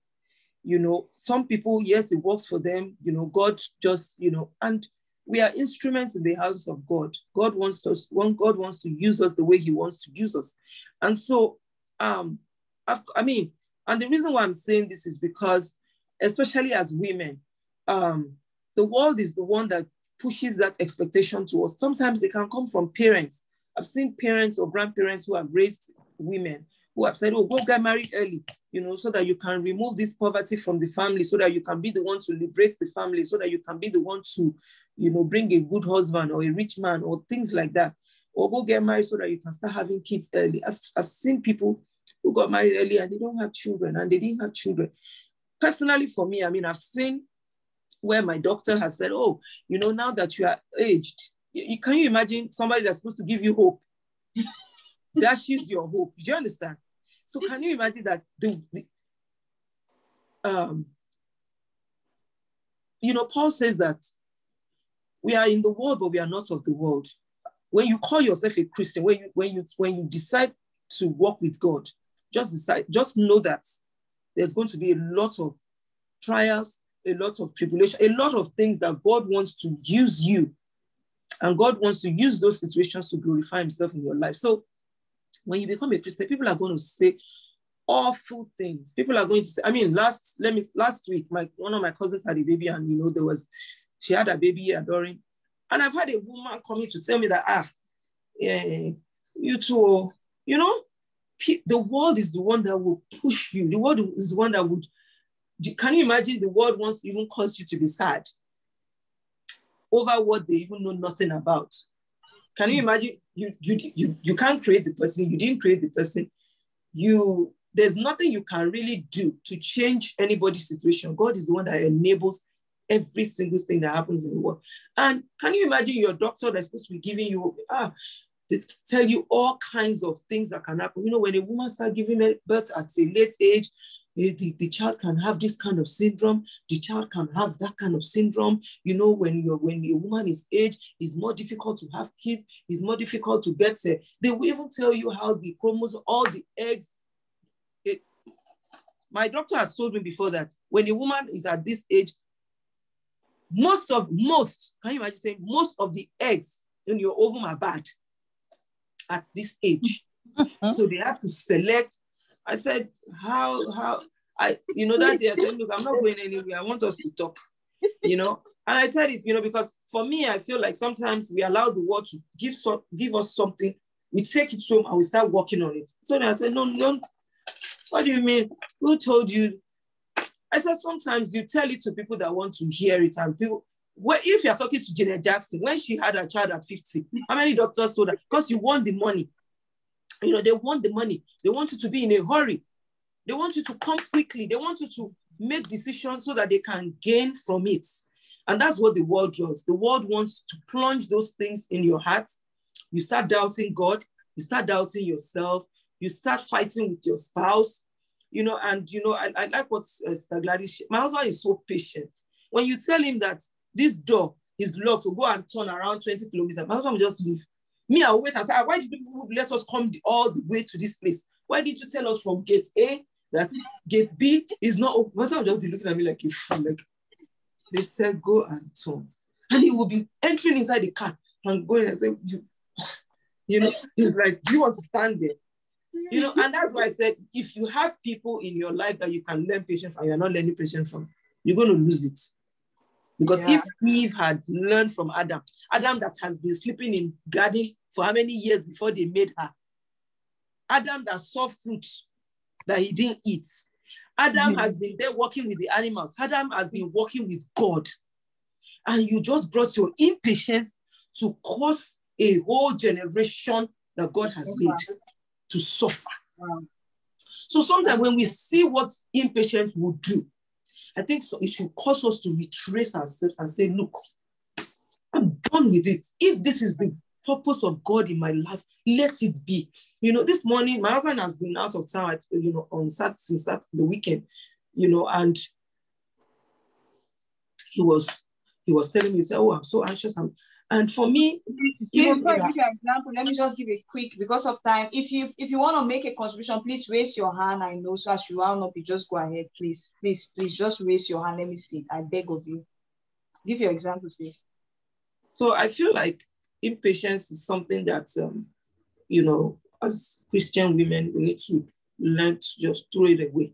you know, some people, yes, it works for them, you know, God just, you know, and we are instruments in the house of God. God wants us, God wants to use us the way he wants to use us. And so, um, I've, I mean, and the reason why I'm saying this is because, especially as women, um, the world is the one that pushes that expectation to us. Sometimes they can come from parents. I've seen parents or grandparents who have raised women who have said, oh, go get married early, you know, so that you can remove this poverty from the family, so that you can be the one to liberate the family, so that you can be the one to, you know, bring a good husband or a rich man or things like that. Or go get married so that you can start having kids early. I've, I've seen people who got married early and they don't have children and they didn't have children. Personally, for me, I mean, I've seen where my doctor has said, oh, you know, now that you are aged, you, can you imagine somebody that's supposed to give you hope? dashes your hope. Do you understand? So can you imagine that the, the um, you know, Paul says that we are in the world, but we are not of the world. When you call yourself a Christian, when you when you when you decide to walk with God, just decide, just know that there's going to be a lot of trials, a lot of tribulation, a lot of things that God wants to use you. And God wants to use those situations to glorify Himself in your life. So when you become a Christian, people are going to say awful things. People are going to say, I mean, last let me last week, my one of my cousins had a baby, and you know, there was she had a baby adoring. And I've had a woman coming to tell me that ah, yeah, you too, you know, the world is the one that will push you. The world is the one that would. Can you imagine the world wants to even cause you to be sad over what they even know nothing about? Can you imagine? You, you, you, you can't create the person, you didn't create the person. You there's nothing you can really do to change anybody's situation. God is the one that enables every single thing that happens in the world. And can you imagine your doctor that's supposed to be giving you, ah, They tell you all kinds of things that can happen. You know, when a woman starts giving birth at a late age, the, the child can have this kind of syndrome. The child can have that kind of syndrome. You know, when you're when a woman is aged, it's more difficult to have kids. It's more difficult to get. Uh, they will even tell you how the chromosome, all the eggs. It, my doctor has told me before that when a woman is at this age, most of most can you imagine saying most of the eggs in your ovum are bad at this age. Mm-hmm. so they have to select. I said, how, how, I, you know, that day I said, look, I'm not going anywhere. I want us to talk, you know. And I said it, you know, because for me, I feel like sometimes we allow the world to give so, give us something, we take it home and we start working on it. So then I said, no, no, what do you mean? Who told you? I said, sometimes you tell it to people that want to hear it, and people, well, if you're talking to Janet Jackson, when she had her child at 50, how many doctors told her? Because you want the money. You know, they want the money. They want you to be in a hurry. They want you to come quickly. They want you to make decisions so that they can gain from it. And that's what the world does. The world wants to plunge those things in your heart. You start doubting God. You start doubting yourself. You start fighting with your spouse. You know, and you know, I, I like what uh, Gladys, my husband is so patient. When you tell him that this door is locked to go and turn around 20 kilometers. My husband just leave. Me, I'll wait and say, ah, why did people let us come all the way to this place? Why did you tell us from gate A that gate B is not open? My husband just be looking at me like a fool. Like they said, go and turn. And he will be entering inside the car and going and say, you, you know, he's like, do you want to stand there? You know, and that's why I said, if you have people in your life that you can learn patience from, you're not learning patience from, you're going to lose it. Because yeah. if Eve had learned from Adam, Adam that has been sleeping in garden for how many years before they made her, Adam that saw fruit that he didn't eat, Adam mm-hmm. has been there working with the animals, Adam has been working with God. And you just brought your impatience to cause a whole generation that God has made to suffer. Wow. So sometimes when we see what impatience will do, I think so it should cause us to retrace ourselves and say, look, I'm done with it. If this is the purpose of God in my life, let it be. You know, this morning, my husband has been out of town, you know, on Saturday, since that the weekend, you know, and he was he was telling me, "He oh, I'm so anxious. I'm, and for me, even give you an example, let me just give a quick because of time. If you if you want to make a contribution, please raise your hand. I know so as you will not you just go ahead, please. Please, please just raise your hand. Let me see. I beg of you. Give your example, please. So I feel like impatience is something that um, you know, as Christian women, we need to learn to just throw it away.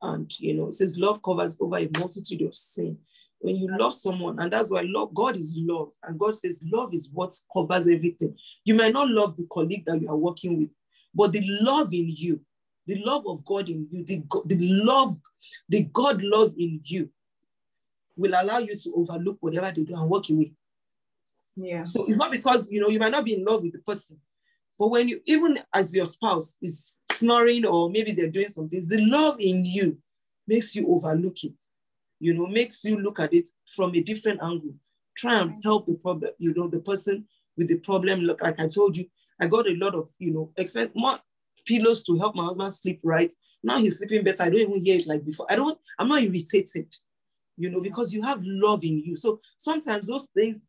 And you know, it says love covers over a multitude of sin when you love someone, and that's why love, God is love, and God says love is what covers everything. You might not love the colleague that you are working with, but the love in you, the love of God in you, the, the love, the God love in you will allow you to overlook whatever they do and walk away. Yeah. So it's not because you know you might not be in love with the person, but when you even as your spouse is snoring or maybe they're doing something, the love in you makes you overlook it you know, makes you look at it from a different angle. Try and help the problem, you know, the person with the problem. Look, like I told you, I got a lot of, you know, expect more pillows to help my husband sleep right. Now he's sleeping better. I don't even hear it like before. I don't, I'm not irritated, you know, because you have love in you. So sometimes those things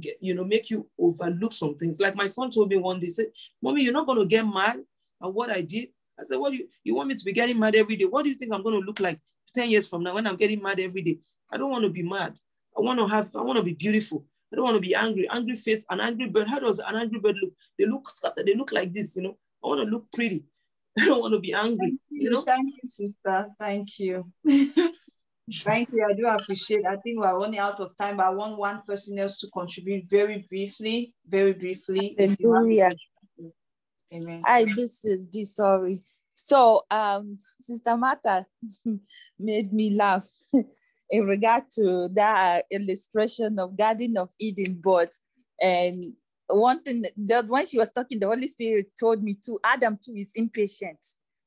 get, you know, make you overlook some things. Like my son told me one day, said, Mommy, you're not gonna get mad at what I did. I said, What do you you want me to be getting mad every day? What do you think I'm gonna look like 10 years from now, when I'm getting mad every day, I don't want to be mad. I want to have, I want to be beautiful. I don't want to be angry. Angry face, an angry bird. How does an angry bird look? They look scattered. They look like this, you know. I want to look pretty. I don't want to be angry, you, you, know. Thank you, sister. Thank you. Thank you. I do appreciate. I think we're running out of time, but I want one person else to contribute very briefly, very briefly. Hallelujah. Amen. Hi, this is D. Sorry. So, um, Sister Martha made me laugh in regard to that illustration of Garden of Eden, but and one thing that when she was talking, the Holy Spirit told me to Adam too is impatient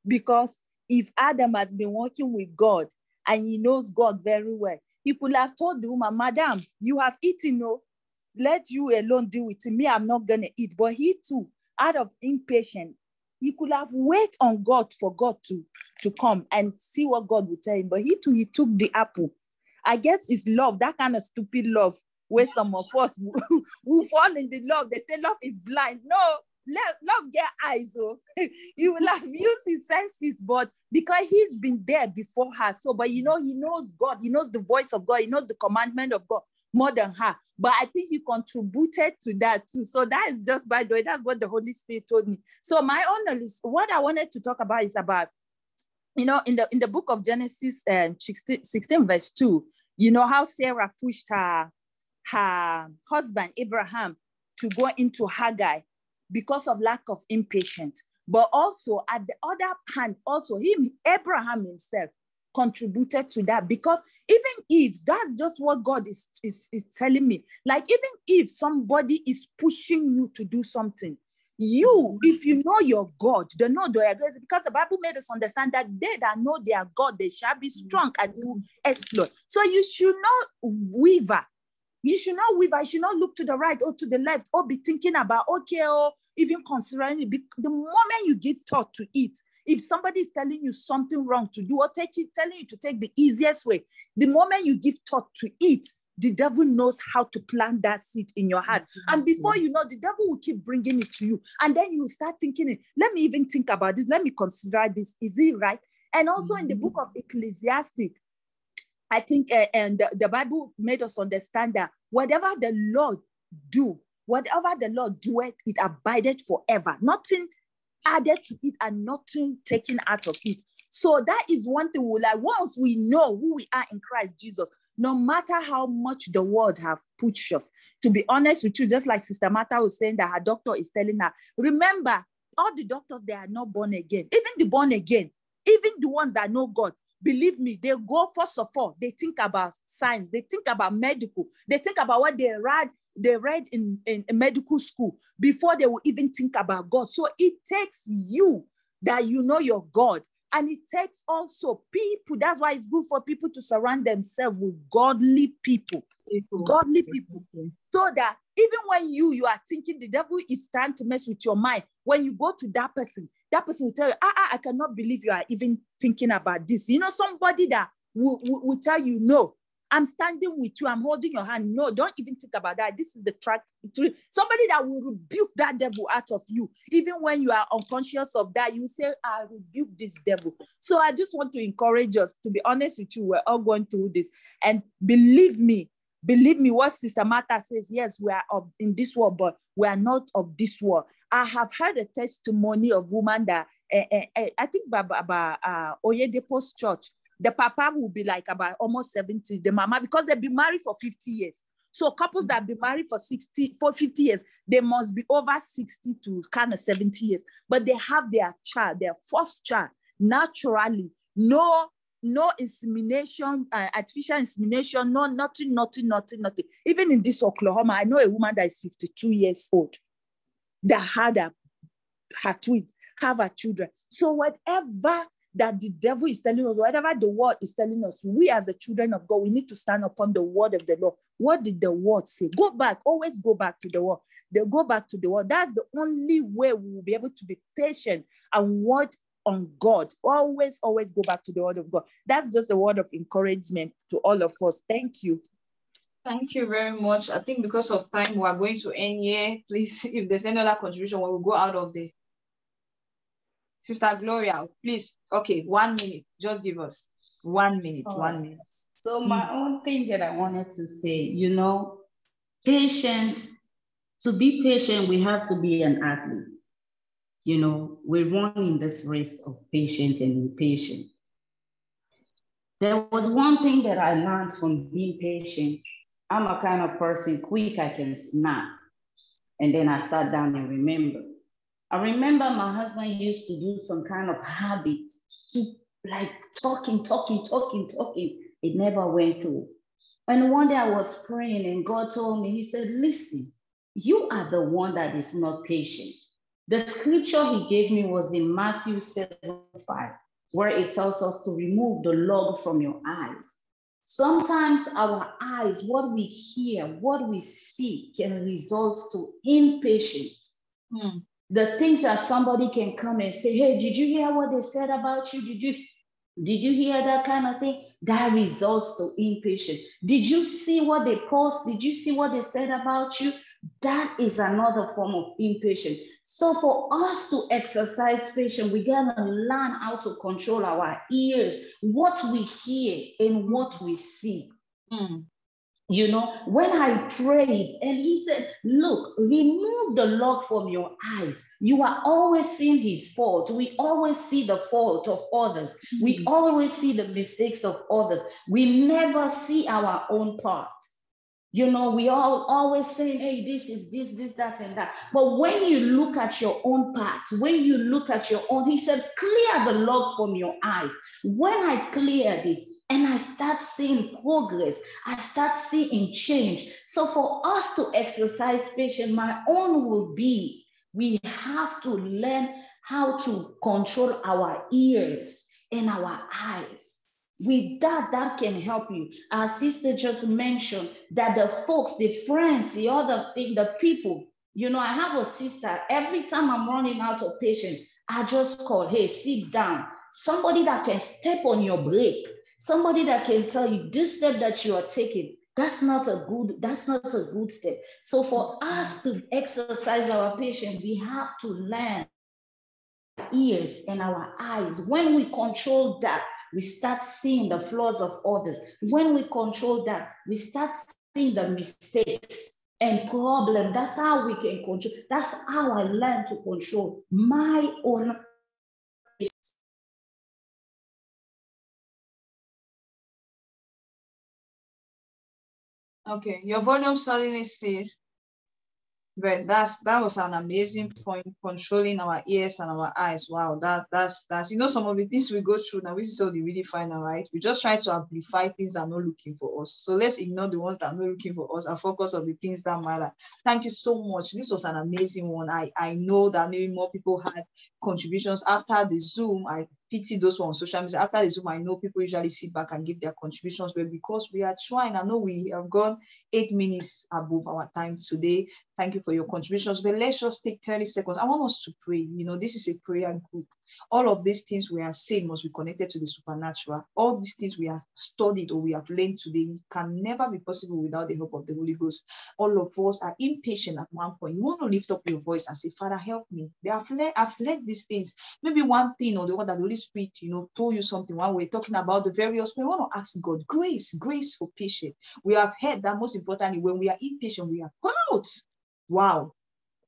because if Adam has been working with God and he knows God very well, he could have told the woman, Madam, you have eaten, no, let you alone deal with it. Me, I'm not gonna eat. But he too, out of impatience, he could have wait on God for God to, to come and see what God would tell him. But he too, he took the apple. I guess it's love, that kind of stupid love, where some of us who fall in the love, they say love is blind. No, love, love get eyes. Oh, you will have used his senses, but because he's been there before her. So, but you know, he knows God, he knows the voice of God, he knows the commandment of God more than her. But I think he contributed to that too. So that is just by the way, that's what the Holy Spirit told me. So my own what I wanted to talk about is about, you know, in the in the book of Genesis um, 16, 16 verse 2, you know how Sarah pushed her her husband Abraham to go into Hagar because of lack of impatience. But also at the other hand, also him, Abraham himself, contributed to that because even if that's just what God is, is, is telling me, like even if somebody is pushing you to do something, you, if you know your God, they know their God, because the Bible made us understand that they that know their God, they shall be strong and do exploit. So you should not waver. You should not waver. You should not look to the right or to the left or be thinking about, okay, or even considering it. The moment you give thought to it, if somebody is telling you something wrong to do or take it, telling you to take the easiest way, the moment you give thought to it, the devil knows how to plant that seed in your heart. Mm-hmm. And before you know, the devil will keep bringing it to you. And then you start thinking, let me even think about this. Let me consider this. Is it right? And also mm-hmm. in the book of Ecclesiastic, I think, uh, and the, the Bible made us understand that whatever the Lord do, whatever the Lord doeth, it abideth forever. Nothing added to it and nothing taken out of it. So that is one thing we like. Once we know who we are in Christ Jesus, no matter how much the world have pushed us, to be honest with you, just like Sister Martha was saying that her doctor is telling her, remember, all the doctors, they are not born again. Even the born again, even the ones that know God, believe me, they go first of all, they think about science, they think about medical, they think about what they read they read in, in, in medical school before they will even think about God. So it takes you that you know your God. And it takes also people. That's why it's good for people to surround themselves with godly people. people. Godly people. So that even when you you are thinking the devil is trying to mess with your mind, when you go to that person, that person will tell you, ah, ah I cannot believe you are even thinking about this. You know, somebody that will, will, will tell you, no, I'm standing with you. I'm holding your hand. No, don't even think about that. This is the track. Somebody that will rebuke that devil out of you. Even when you are unconscious of that, you say, I rebuke this devil. So I just want to encourage us, to be honest with you, we're all going through this. And believe me, believe me, what Sister Martha says, yes, we are of, in this world, but we are not of this world. I have heard a testimony of woman that uh, uh, I think about uh, Oyedepo's church the papa will be like about almost 70, the mama, because they've been married for 50 years. So couples that have been married for 60, for 50 years, they must be over 60 to kind of 70 years. But they have their child, their first child, naturally. No, no insemination, uh, artificial insemination, no, nothing, nothing, nothing, nothing. Even in this Oklahoma, I know a woman that is 52 years old that had a, her twins, have her children. So whatever that the devil is telling us, whatever the word is telling us, we as the children of God, we need to stand upon the word of the Lord. What did the word say? Go back, always go back to the word. They go back to the word. That's the only way we will be able to be patient and word on God. Always, always go back to the word of God. That's just a word of encouragement to all of us. Thank you. Thank you very much. I think because of time, we are going to end here. Please, if there's any other contribution, we will go out of the Sister Gloria, please. Okay, one minute. Just give us one minute. One minute. So my mm. own thing that I wanted to say, you know, patient. To be patient, we have to be an athlete. You know, we're running this race of patience and impatience. There was one thing that I learned from being patient. I'm a kind of person, quick, I can snap. And then I sat down and remember. I remember my husband used to do some kind of habit, keep like talking, talking, talking, talking. It never went through. And one day I was praying and God told me, He said, Listen, you are the one that is not patient. The scripture He gave me was in Matthew 7 5, where it tells us to remove the log from your eyes. Sometimes our eyes, what we hear, what we see can result to impatience. Hmm. The things that somebody can come and say, hey, did you hear what they said about you? Did you did you hear that kind of thing? That results to impatience. Did you see what they post? Did you see what they said about you? That is another form of impatience. So for us to exercise patience, we gotta learn how to control our ears, what we hear and what we see. Mm. You know, when I prayed and he said, Look, remove the log from your eyes. You are always seeing his fault. We always see the fault of others. Mm-hmm. We always see the mistakes of others. We never see our own part. You know, we all always saying, hey, this is this, this, that, and that. But when you look at your own part, when you look at your own, he said, clear the log from your eyes. When I cleared it, and I start seeing progress. I start seeing change. So for us to exercise patience, my own will be we have to learn how to control our ears and our eyes. With that, that can help you. Our sister just mentioned that the folks, the friends, the other thing, the people, you know, I have a sister, every time I'm running out of patience, I just call, hey, sit down. Somebody that can step on your brake, somebody that can tell you this step that you are taking, that's not a good, that's not a good step. So for us to exercise our patience, we have to learn our ears and our eyes. When we control that, we start seeing the flaws of others. When we control that, we start seeing the mistakes and problem. That's how we can control. That's how I learned to control my own. Okay, your volume suddenly ceased. But that's that was an amazing point, controlling our ears and our eyes. Wow, that that's that's you know some of the things we go through now. We see all the really fine, all right. We just try to amplify things that are not looking for us. So let's ignore the ones that are not looking for us and focus on the things that matter. Thank you so much. This was an amazing one. I I know that maybe more people had contributions after the Zoom. I pity those who on social media. After the Zoom, I know people usually sit back and give their contributions, but because we are trying, I know we have gone eight minutes above our time today. Thank you for your contributions, but let's just take 30 seconds. I want us to pray. You know, this is a prayer group. All of these things we are saying must be connected to the supernatural. All these things we have studied or we have learned today can never be possible without the help of the Holy Ghost. All of us are impatient at one point. You want to lift up your voice and say, Father, help me. They have learned, I've these things. Maybe one thing or the other, the Holy Spirit, you know, told you something while we're talking about the various. We want to ask God grace, grace for patience. We have heard that most importantly, when we are impatient, we are proud. Wow.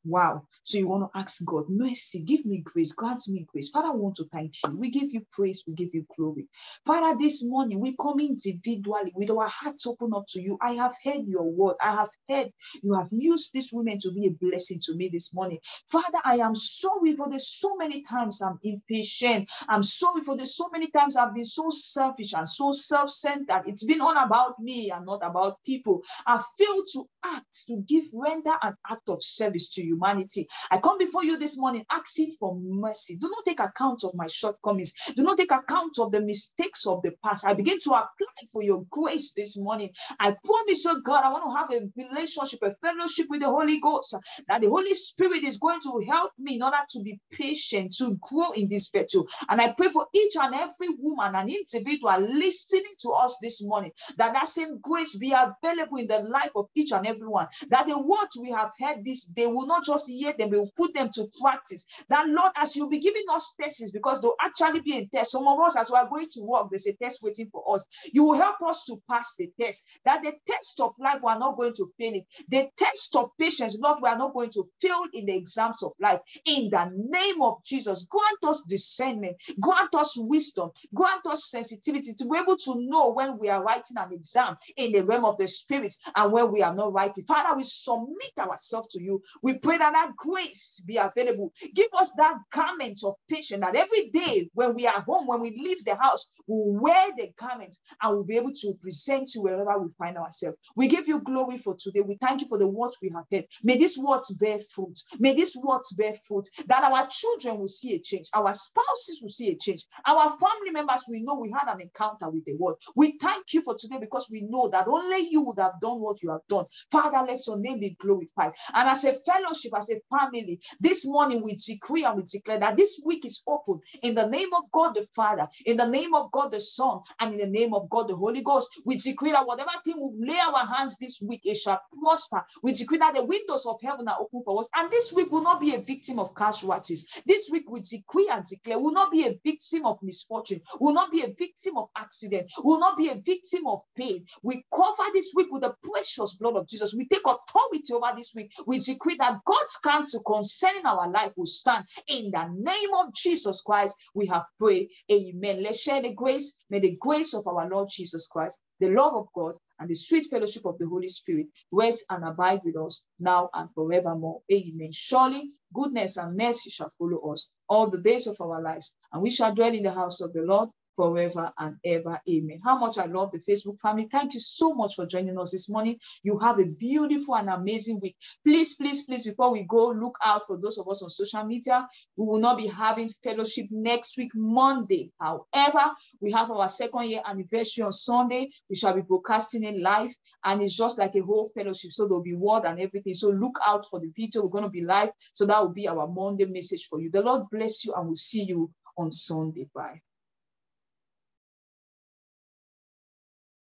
Wow. So you want to ask God, mercy, give me grace, grant me grace. Father, I want to thank you. We give you praise, we give you glory. Father, this morning we come individually with our hearts open up to you. I have heard your word. I have heard you have used this woman to be a blessing to me this morning. Father, I am sorry for the so many times I'm impatient. I'm sorry for the so many times I've been so selfish and so self-centered. It's been all about me and not about people. I failed to act, to give, render an act of service to you humanity. I come before you this morning asking for mercy. Do not take account of my shortcomings. Do not take account of the mistakes of the past. I begin to apply for your grace this morning. I promise you, God, I want to have a relationship, a fellowship with the Holy Ghost, that the Holy Spirit is going to help me in order to be patient, to grow in this virtue. And I pray for each and every woman and individual listening to us this morning, that that same grace be available in the life of each and every one, that the words we have heard this day will not not just hear them, we will put them to practice. That Lord, as you'll be giving us tests, because they'll actually be in test. Some of us, as we are going to work, there's a test waiting for us. You will help us to pass the test. That the test of life, we are not going to fail it. The test of patience, Lord, we are not going to fail in the exams of life. In the name of Jesus, grant us discernment, grant us wisdom, grant us sensitivity to be able to know when we are writing an exam in the realm of the spirit and when we are not writing. Father, we submit ourselves to you. We pray pray that that grace be available. Give us that garment of patience that every day when we are home, when we leave the house, we'll wear the garments and we'll be able to present you wherever we find ourselves. We give you glory for today. We thank you for the words we have heard. May these words bear fruit. May these words bear fruit that our children will see a change, our spouses will see a change, our family members we know we had an encounter with the word. We thank you for today because we know that only you would have done what you have done. Father, let your name be glorified. And as a fellowship, as a family, this morning we decree and we declare that this week is open in the name of God the Father, in the name of God the Son, and in the name of God the Holy Ghost. We decree that whatever thing we lay our hands this week, it shall prosper. We decree that the windows of heaven are open for us. And this week will not be a victim of casualties. This week we decree and declare will not be a victim of misfortune, will not be a victim of accident, will not be a victim of pain. We cover this week with the precious blood of Jesus. We take authority over this week. We decree that God's counsel concerning our life will stand. In the name of Jesus Christ, we have prayed. Amen. Let's share the grace. May the grace of our Lord Jesus Christ, the love of God, and the sweet fellowship of the Holy Spirit rest and abide with us now and forevermore. Amen. Surely goodness and mercy shall follow us all the days of our lives, and we shall dwell in the house of the Lord forever and ever. Amen. How much I love the Facebook family. Thank you so much for joining us this morning. You have a beautiful and amazing week. Please, please, please, before we go, look out for those of us on social media. We will not be having fellowship next week, Monday. However, we have our second year anniversary on Sunday. We shall be broadcasting it live, and it's just like a whole fellowship. So there'll be word and everything. So look out for the video. We're going to be live. So that will be our Monday message for you. The Lord bless you, and we'll see you on Sunday. Bye.